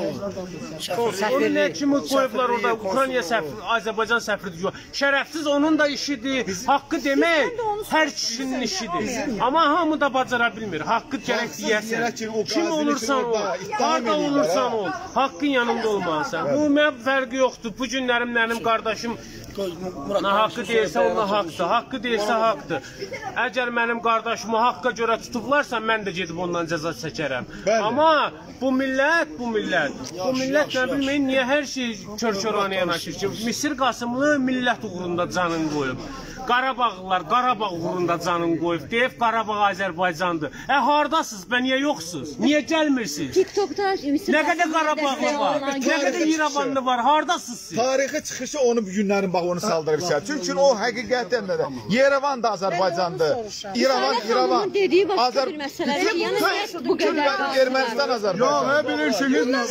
onun nə kimi qoyublar orada Ukrayna səfir, Azərbaycan səfiridir. Yox, şərəfsiz onun da işidir. Haqqı demək hər kişinin işidir. Amma hamı da bacara bilmir. Haqqı gərək deyəsən. Kim olursan ol, harda olursan ol, haqqın yanında olmalısan. Bu mənim fərqi yoxdur. Bu günlərim mənim qardaşım Nə haqqı deyirsə ona haqqdır, haqqı deyirsə haqqdır. Əgər mənim qardaşımı haqqa görə tutublarsa, mən də gedib ondan cəza çəkərəm. Amma bu millət, bu millət, bu millət nə bilməyin niyə hər şey kör-körana yanaşır ki, Misir Qasımlı millət uğrunda canını qoyub. Qarabağlılar Qarabağ uğrunda canını qoyub. Deyib Qarabağ Azərbaycandır. Ə hardasınız? Bə niyə yoxsuz? Niyə gəlmirsiniz? TikTokda Nə qədər Qarabağlı var? Nə qədər İrəvanlı var? Hardasınız siz? Tarixi çıxışı onu bu günlərin bax onu saldırır işə. Çünki o həqiqətən də Yerevan da Azərbaycandır. İrəvan, İrəvan. Azər- bir məsələ. Bütün- bütün- niyə bu qədər Ermənistan Yox, Azərbaycan. hə bilirsiniz nə?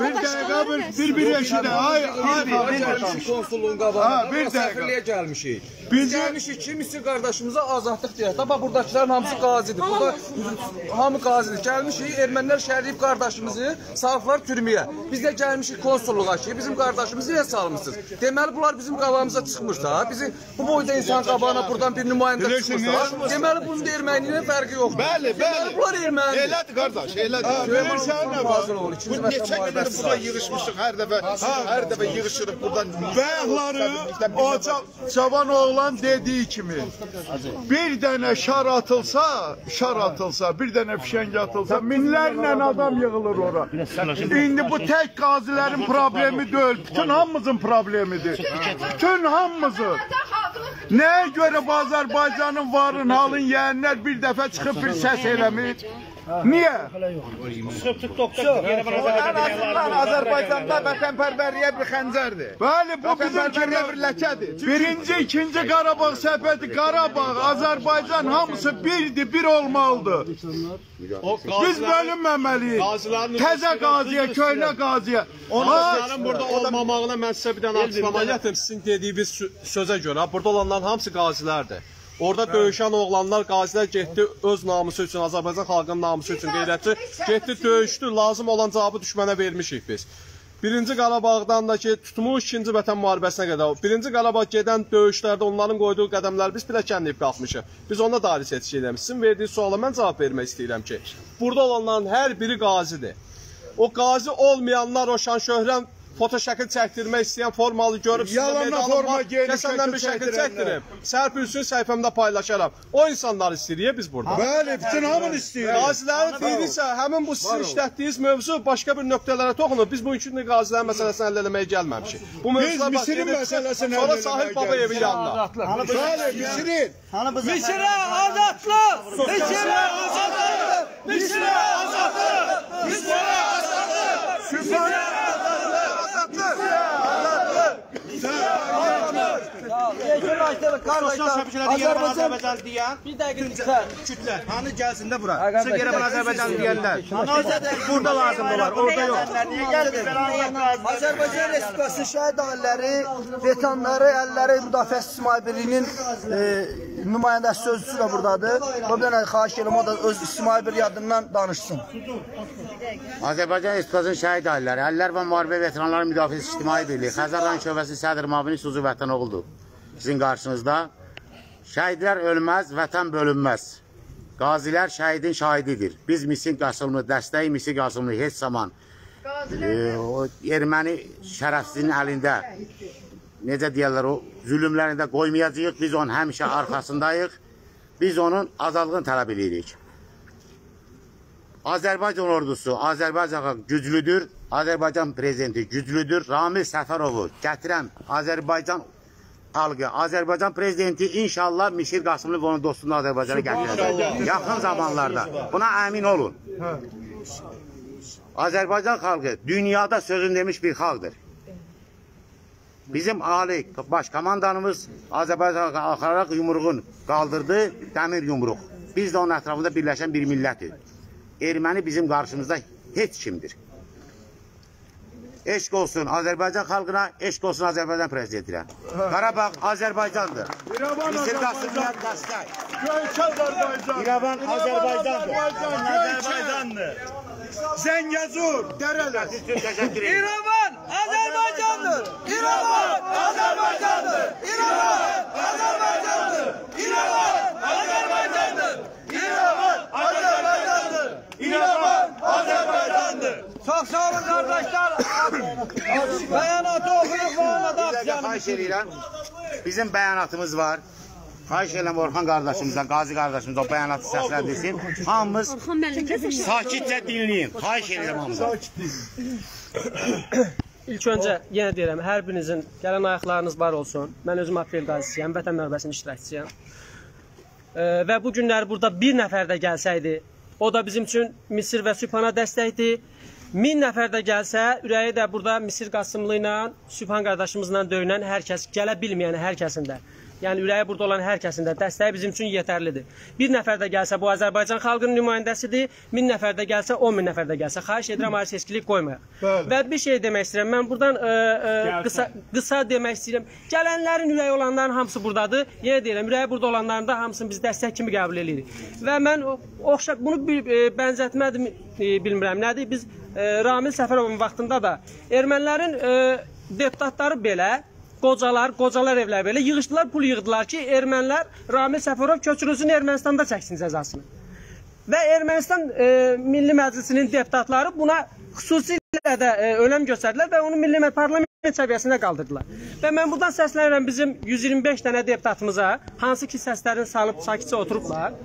Bir dəqiqə bir bir bir eşidə. Ay, ay, konsulluğun qabağına. Ha, bir dəqiqə. Səfirliyə gəlmişik. Biz gəlmişik ki, Misir qardaşımıza azadlıq deyək. Bax buradakıların hamısı qazidir. Burada hamı qazidir. Gəlmişik ermənilər şərif qardaşımızı salıblar türməyə. Biz də gəlmişik konsulluğa ki, bizim qardaşımızı niyə salmısınız? Deməli bunlar bizim qabağımıza çıxmırsa, bizi bu boyda insan qabağına buradan bir nümayəndə çıxmırsa, deməli bunun da erməniliyin fərqi yoxdur. Bəli, Deməli bəli. bunlar ermənidir. Elədir qardaş, elədir. bilirsən nə var? Bu neçə gündür burada yığışmışıq hər dəfə. Hər dəfə yığışırıq buradan. Bəyaqları o ca- cavan oğlan dediyi kimi bir dənə şar atılsa, şar atılsa, bir dənə fişəng atılsa, minlərlə adam yığılır ora. İndi bu tək qazilərin problemi deyil, bütün hamımızın problemidir. Bütün hamımızın. Nəyə görə bu Azərbaycanın varın halın yeyənlər bir dəfə çıxıb bir səs eləmir? Niyə? Ən azından Azərbaycanda vətənpərvərliyə bir xəncərdir. Bəli, bu bizim Vətənpərvərliyə bir ləkədir. Birinci, ikinci Qarabağ səfəri, Qarabağ, Azərbaycan hamısı birdir, bir olmalıdır. Biz bölünməməliyik. Təzə qaziyə, köhnə qaziyə. Onların burada olmamağına mən sizə bir dənə açıqlama gətirim. Sizin dediyiniz sö- sözə görə burada olanların hamısı qazilərdir. Orada döyüşən oğlanlar, qazilər getdi öz namusu üçün, Azərbaycan xalqının namusu üçün qeyrətçi getdi, döyüşdü. Lazım olan cavabı düşmənə vermişik biz. Birinci Qarabağdan da ki, tutmuş ikinci vətən müharibəsinə qədər. Birinci Qarabağ gedən döyüşlərdə onların qoyduğu qədəmləri biz pilləkənləyib qalxmışıq. Biz ona dair seçki eləmişik. Sizin verdiyiniz suala mən cavab vermək istəyirəm ki, burada olanların hər biri qazidir. O qazi olmayanlar o şan şöhrət foto şəkil çəkdirmək istəyən formalı görüb sizə Yalanla medalım forma var, geyinib gəl səndən şəkil bir şəkil çəkdirim. Sərpülsün səhifəmdə paylaşaram. O insanlar istəyirik biz burada. Bəli, bütün hamını istəyirik. Qazilərin deyirsə, həmin bu sizin işlətdiyiniz mövzu başqa bir nöqtələrə toxunur. Biz bu üçün qazilərin məsələsini həll eləməyə gəlməmişik. Bu mövzular baş Misirin məsələsini Sonra həll Sahil eləməyə Babayevin yanında. Bəli, Misirin. Misirə azadlıq! Misirə azadlıq! Misirə azadlıq! Misirə azadlıq! azatlık! Bize azatlık! Bize azatlık! Azərbaycan deyən bir dəqiqə kütlə. Hani gəlsin də bura. Sizə görə mən Azərbaycan deyənlər. Burada lazımdılar, orada yox. Niyə gəlmir? Azərbaycan Respublikasının şəhid ailələri, veteranları, əlləri müdafiəsi İctimai Birliyinin e, nümayəndəsi sözçüsü də buradadır. O bir dənə xahiş edirəm o da öz İctimai Birliyi adından danışsın. Azərbaycan Respublikasının şəhid ailələri, Əllər və Müharibə Veteranları Müdafiəsi İctimai Birliyi, Xəzər rayon şöbəsi sədr müavini Suzu Vətənoğludur. Sizin qarşınızda şəhidlər ölməz, vətən bölünməz. Qazilər şəhidin şahididir. Biz Misin Qasımlı dəstəyi Misin Qasımlı heç zaman e, o erməni şərəfsizinin əlində necə deyirlər o zülmlərində qoymayacağıq. Biz onun həmişə arxasındayıq. Biz onun azadlığını tələb edirik. Azərbaycan ordusu Azərbaycana güclüdür. Azərbaycan prezidenti güclüdür. Ramil Səfərovu gətirən Azərbaycan xalqı, Azərbaycan prezidenti inşallah Mişir Qasımlı və onun dostunu Azərbaycana gətirəcək. Yaxın zamanlarda. Buna əmin olun. Azərbaycan xalqı dünyada sözün demiş bir xalqdır. Bizim ali baş komandanımız Azərbaycan axaraq yumruğun qaldırdı, dəmir yumruq. Biz də onun ətrafında birləşən bir millətik. Erməni bizim qarşımızda heç kimdir. Eşq olsun Azərbaycan xalqına, eşq olsun Azərbaycan prezidentinə. Qarabağ Azərbaycandır. Misir Qasımlıya dəstək. Göyçə Azərbaycan. İrəvan Azərbaycandır. Azərbaycandır. Zəngəzur, dərələr. Təşəkkür ederim. İrəvan Azərbaycandır. İrəvan Azərbaycandır. İrəvan Azərbaycandır. İrəvan Azərbaycandır. İrəvan Azərbaycandır. İrəvan Azərbaycandır. Çox sağ olun qardaşlar. Bəyanatı oxuyub bu arada Bir dəqiqə xahiş edirəm. Bizim bəyanatımız var. Xahiş edirəm Orxan qardaşımızdan, Qazi qardaşımızdan o bəyanatı səsləndirsin. Hamımız sakitcə dinləyin. Xahiş edirəm hamımızdan. İlk öncə yenə deyirəm, hər birinizin gələn ayaqlarınız var olsun. Mən özüm apel qazisiyəm, vətən müharibəsinin iştirakçısıyam. E, və bu günlər burada bir nəfər də gəlsəydi, o da bizim üçün Misir və Sübhana dəstəkdir. Min nəfər də gəlsə, ürəyi də burada Misir Qasımlı ilə, Sübhan qardaşımızla döyünən hər kəs, gələ bilməyən hər kəsin də. Yəni ürəyi burada olan hər kəsin də dəstəyi bizim üçün yetərlidir. Bir nəfər də gəlsə bu Azərbaycan xalqının nümayəndəsidir. 1000 nəfər də gəlsə, 10 min nəfər də gəlsə, xahiş edirəm ayrı seçkilik qoymayaq. Və bir şey demək istəyirəm. Mən buradan ə, ə, qısa qısa demək istəyirəm. Gələnlərin ürəyi olanların hamısı burdadır. Yenə deyirəm, ürəyi burada olanların da hamısını biz dəstək kimi qəbul edirik. Və mən o- oxşa bunu bir e, bənzətmədim e, bilmirəm nədir. Biz e, Ramil Səfərovun vaxtında da ermənilərin e, deputatları belə qocalar, qocalar evləri belə yığışdılar, pul yığdılar ki, ermənilər Ramil Səfərov köçürülsün Ermənistanda çəksin cəzasını. Və Ermənistan e, Milli Məclisinin deputatları buna xüsusilə də e, önəm göstərdilər və onu Milli parlament səviyyəsində qaldırdılar. Və mən buradan səslənirəm bizim 125 dənə deputatımıza, hansı ki səslərini salıb sakitcə oturublar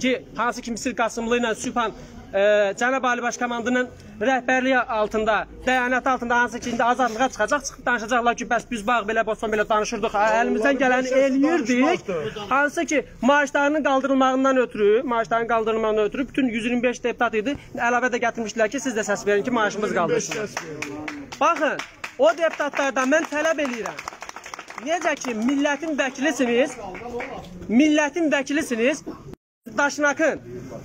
ki, hansı ki Misir Qasımlı ilə Sübhan Cənab Ali Baş Komandanın rəhbərliyi altında, bəyanatı altında hansı ki indi azadlığa çıxacaq, çıxıb danışacaqlar ki, bəs biz bağ belə, bosan belə danışırdıq, əlimizdən gələni eləyirdik. Hansı ki maaşlarının qaldırılmağından ötürü, maaşların qaldırılmağından ötürü bütün 125 deputat idi. Əlavə də gətirmişdilər ki, siz də səs verin ki, maaşımız qaldırsın. Baxın, o deputatlardan mən tələb eləyirəm. Necə ki millətin vəkilisiniz, millətin vəkilisiniz, Daşnakın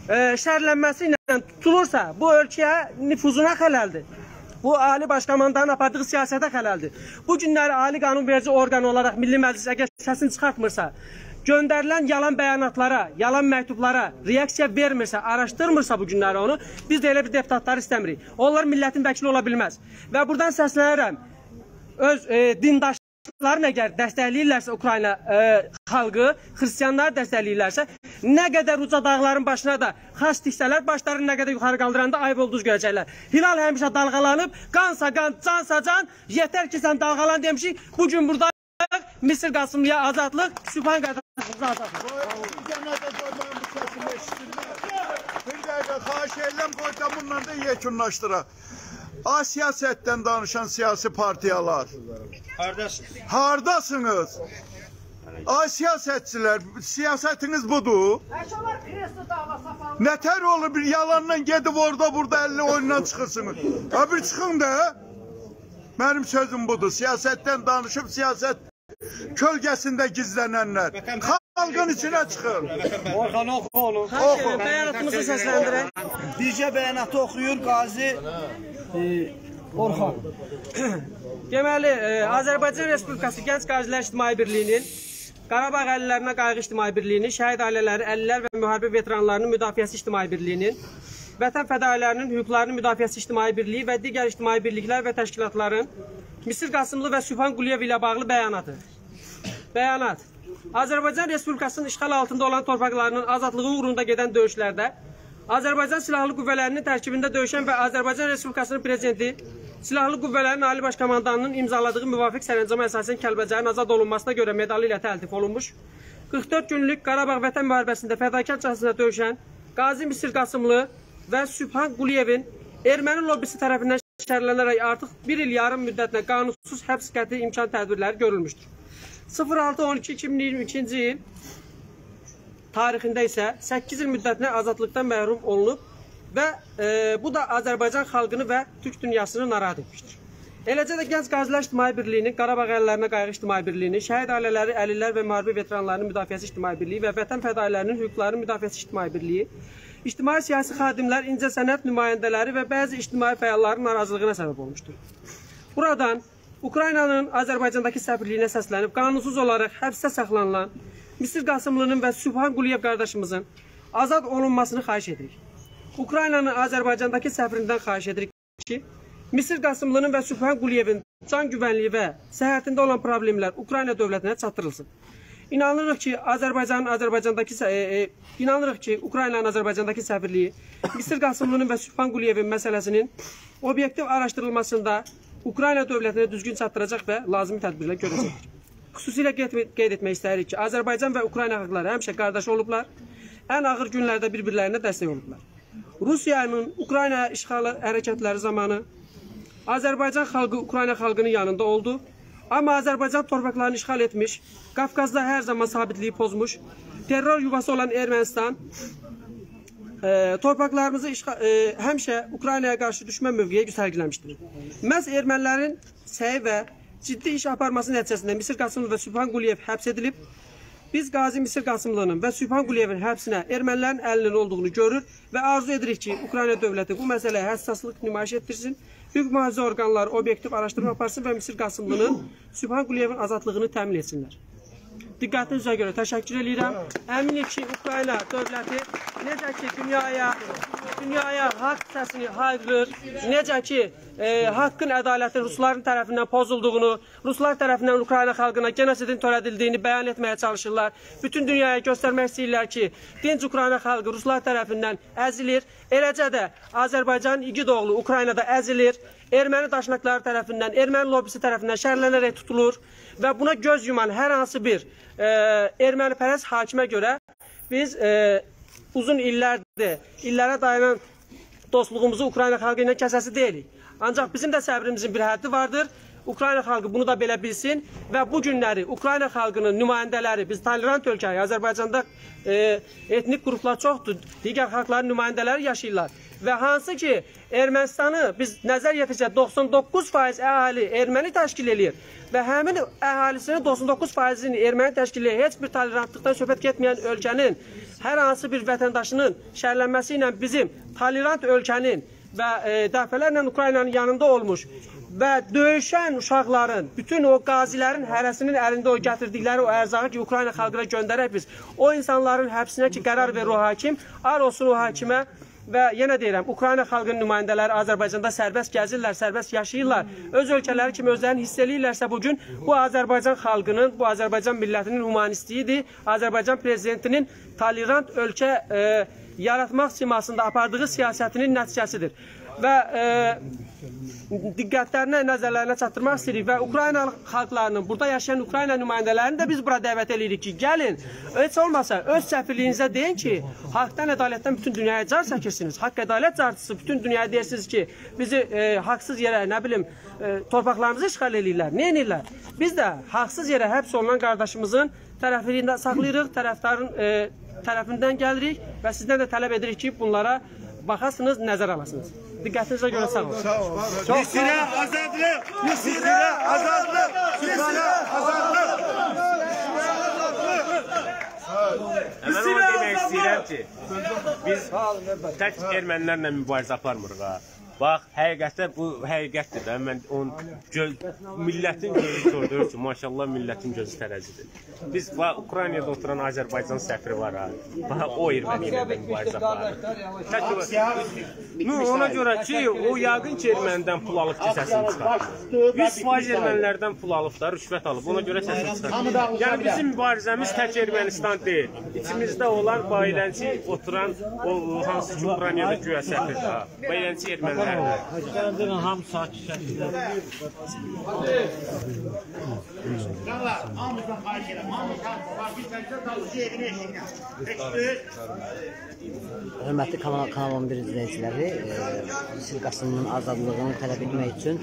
e, şərlənməsi ilə tutulursa, bu ölkəyə nüfuzuna xələldir. Bu Ali Baş Komandanın apardığı siyasətə xələldir. Bu günləri Ali qanunverici orqan olaraq Milli Məclis əgər səsini çıxartmırsa, göndərilən yalan bəyanatlara, yalan məktublara reaksiya vermirsə, araşdırmırsa bu günləri onu, biz də elə bir deputatları istəmirik. Onlar millətin vəkili ola bilməz. Və buradan səslənirəm. Öz e, dindaşların əgər dəstəkləyirlərsə Ukrayna e, xalqı, xristianları dəstəkləyirlərsə, nə qədər uca dağların başına da xaç tiksələr, başlarını nə qədər yuxarı qaldıranda ayıb olduğunu görəcəklər. Hilal həmişə dalğalanıb, qansa qan, cansa can, yetər ki sən dalğalan demişik. Bu gün burada Misir Qasımlıya azadlıq, Sübhan qardaşımıza azadlıq. Bir dəqiqə xahiş edirəm qoy da bununla da yekunlaşdıraq. A siyasətdən danışan siyasi partiyalar. Hardasınız? Ay siyasətçilər, siyasətiniz budur. Nətər olur bir yalandan gedib orada burada 50 oyundan çıxırsınız. Ha bir çıxın da. Mənim sözüm budur. Siyasətdən danışıb siyasət kölgəsində gizlənənlər. Xalqın içinə çıxın. Orxan oxu onu. Xahiş edirəm, bəyanatımızı səsləndirək. Bircə bəyanatı oxuyur Qazi e, Orxan. Deməli, e, Azərbaycan Respublikası Gənc Qazilər İctimai Birliyinin Qarabağ Əlillərinə Qayğı İctimai Birliyinin, Şəhid Ailələri, Əlillər və Müharibə Veteranlarının Müdafiəsi İctimai Birliyinin, Vətən Fədailərinin Hüquqlarının Müdafiəsi İctimai Birliyi və digər ictimai birliklər və təşkilatların Misir Qasımlı və Sübhan Quliyev ilə bağlı bəyanatı. Bəyanat. Azərbaycan Respublikasının işğal altında olan torpaqlarının azadlığı uğrunda gedən döyüşlərdə Azərbaycan Silahlı Qüvvələrinin tərkibində döyüşən və Azərbaycan Respublikasının prezidenti Silahlı Qüvvələrin Ali Baş Komandanının imzaladığı müvafiq sərəncama əsasən Kəlbəcərin azad olunmasına görə medalı ilə təltif olunmuş. 44 günlük Qarabağ vətən müharibəsində fədakarcasına döyüşən Qazi Misir Qasımlı və Sübhan Quliyevin erməni lobbisi tərəfindən şərlənərək artıq bir il yarım müddətinə qanunsuz həbs qəti imkan tədbirləri görülmüşdür. 06-12-2022-ci il tarixində isə 8 il müddətinə azadlıqdan məhrum olunub və e, bu da Azərbaycan xalqını və türk dünyasını narahat etmişdir. Eləcə də Gənc Qazilər İctimai Birliyinin, Qarabağ Əllərinə Qayğı İctimai Birliyinin, Şəhid Ailələri, Əlillər və Müharibə Veteranlarının Müdafiəsi İctimai Birliyi və Vətən Fədailərinin Hüquqlarının Müdafiəsi İctimai Birliyi, ictimai siyasi xadimlər, incəsənət nümayəndələri və bəzi ictimai fəalların narazılığına səbəb olmuşdur. Buradan Ukraynanın Azərbaycandakı səfirliyinə səslənib qanunsuz olaraq həbsdə saxlanılan Misir Qasımlının və Sübhan Quliyev qardaşımızın azad olunmasını xahiş edirik. Ukraynanın Azərbaycandakı səfirindən xahiş edirik ki, Misir Qasımlının və Sübhan Quliyevin can güvənliyi və səhhətində olan problemlər Ukrayna dövlətinə çatdırılsın. İnanırıq ki, Azərbaycanın Azərbaycandakı e, e, inanırıq ki, Ukraynanın Azərbaycandakı səfirliyi Misir Qasımlının və Sübhan Quliyevin məsələsinin obyektiv araşdırılmasında Ukrayna dövlətinə düzgün çatdıracaq və lazımi tədbirlər görəcəkdir. Xüsusilə qeyd, etmək istəyirik ki, Azərbaycan və Ukrayna xalqları həmişə qardaş olublar, ən ağır günlərdə bir-birlərinə dəstək olublar. Rusiyanın Ukrayna işğalı hərəkətləri zamanı Azərbaycan xalqı Ukrayna xalqının yanında oldu. Amma Azərbaycan torpaqlarını işğal etmiş, Qafqazda hər zaman sabitliyi pozmuş, terror yuvası olan Ermənistan e, torpaqlarımızı işğal, e, həmişə Ukraynaya qarşı düşmən mövqeyə sərgiləmişdir. Məhz ermənilərin səy və ciddi iş aparması nəticəsində Misir Qasımlı və Sübhan Quliyev həbs edilib. Biz Qazi Misir Qasımlının və Sübhan Quliyevin həbsinə ermənilərin əlinin olduğunu görür və arzu edirik ki, Ukrayna dövləti bu məsələyə həssaslıq nümayiş etdirsin hüquq mühafizə orqanları obyektiv araşdırma aparsın və Misir Qasımlının Sübhan Quliyevin azadlığını təmin etsinlər. Diqqətinizə görə təşəkkür edirəm. Əminik ki, Ukrayna dövləti necə ki dünyaya dünyaya haqq səsini hayqırır, necə ki e, haqqın, ədalətin rusların tərəfindən pozulduğunu, ruslar tərəfindən Ukrayna xalqına genosidin törədildiyini bəyan etməyə çalışırlar. Bütün dünyaya göstərmək istəyirlər ki, dinc Ukrayna xalqı ruslar tərəfindən əzilir. Eləcə də Azərbaycan igid oğlu Ukraynada əzilir. Erməni daşnaqları tərəfindən, erməni lobbisi tərəfindən şərlənərək tutulur və buna göz yuman hər hansı bir e, erməni pərəst hakimə görə biz e, uzun illərdir, illərə dayanan dostluğumuzu Ukrayna xalqı ilə kəsəsi deyilik. Ancaq bizim də səbrimizin bir həddi vardır. Ukrayna xalqı bunu da belə bilsin və bu günləri Ukrayna xalqının nümayəndələri, biz tolerant ölkəyik, Azərbaycanda e, etnik qruplar çoxdur, digər xalqların nümayəndələri yaşayırlar. Və hansı ki, Ermənistanı biz nəzər yetirəcək 99% əhali erməni təşkil eləyir və həmin əhalisinin 99%-ini erməni təşkil eləyir, heç bir tolerantlıqdan söhbət getməyən ölkənin hər hansı bir vətəndaşının şərlənməsi ilə bizim tolerant ölkənin və e, dəfələrlə Ukraynanın yanında olmuş və döyüşən uşaqların, bütün o qazilərin hərəsinin əlində o gətirdikləri o ərzağı ki, Ukrayna xalqına göndərək biz. O insanların həbsinə ki, qərar verir o hakim, ar olsun o hakimə və yenə deyirəm, Ukrayna xalqının nümayəndələri Azərbaycanda sərbəst gəzirlər, sərbəst yaşayırlar. Öz ölkələri kimi özlərini hiss eləyirlərsə bu gün bu Azərbaycan xalqının, bu Azərbaycan millətinin humanistliyidir. Azərbaycan prezidentinin tolerant ölkə e, yaratmaq simasında apardığı siyasətinin nəticəsidir. Və e, diqqətlərinə, nəzərlərinə çatdırmaq istəyirik və Ukrayna xalqlarının, burada yaşayan Ukrayna nümayəndələrini də biz bura dəvət edirik ki, gəlin, heç olmasa öz səfirliyinizə deyin ki, haqdan, ədalətdən bütün dünyaya car çəkirsiniz. Haqq, ədalət carçısı bütün dünyaya deyirsiniz ki, bizi e, haqsız yerə, nə bilim, e, torpaqlarımızı işğal eləyirlər. Nə edirlər? Biz də haqsız yerə həbs olunan qardaşımızın tərəfində saxlayırıq, tərəfdarın e, tərəfindən gəlirik və sizdən də tələb edirik ki, bunlara baxasınız, nəzər alasınız. Diqqətinizə görə sağ olun. Sağ olun. Misirə azadlıq! Misirə azadlıq! Misirə azadlıq! Mən onu demək istəyirəm ki, biz tək ermənilərlə mübarizə aparmırıq ha. Bax, həqiqətdə bu həqiqətdir də. Mən on göz millətin gözü gördür ki, maşallah millətin gözü tərəzidir. Biz bax Ukraynada oturan Azərbaycan səfiri var ha. Bax o erməni ilə mübarizə aparır. Ну, ona görə ki, o yəqin ki, ermənidən pul alıb ki, səsini çıxartır. 100% ermənilərdən pul alıb da, rüşvət alıb. Ona görə səsini çıxartır. Yəni bizim mübarizəmiz tək Ermənistan deyil. İçimizdə olan bayrənçi oturan o hansı ki, Ukraynada güya səfirdir ha. Bayrənçi ermənilər Gələn hamı sakit şəkildə. Canlar, hamımızdan xahiş edirəm. Hamımızdan bax bir təkcə dalıcı evinə eşidir. Hörmətli Kanal, Kanal 11 izləyiciləri, e, Misir Qasımının azadlığını tələb etmək üçün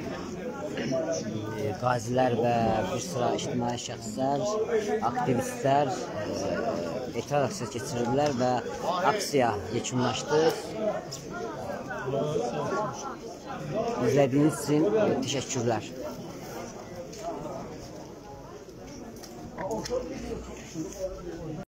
e, qazilər və bir sıra ictimai şəxslər, aktivistlər e, etiraz aksiyası keçirdilər və aksiya yekunlaşdı. İzlədiyiniz üçün e, təşəkkürlər.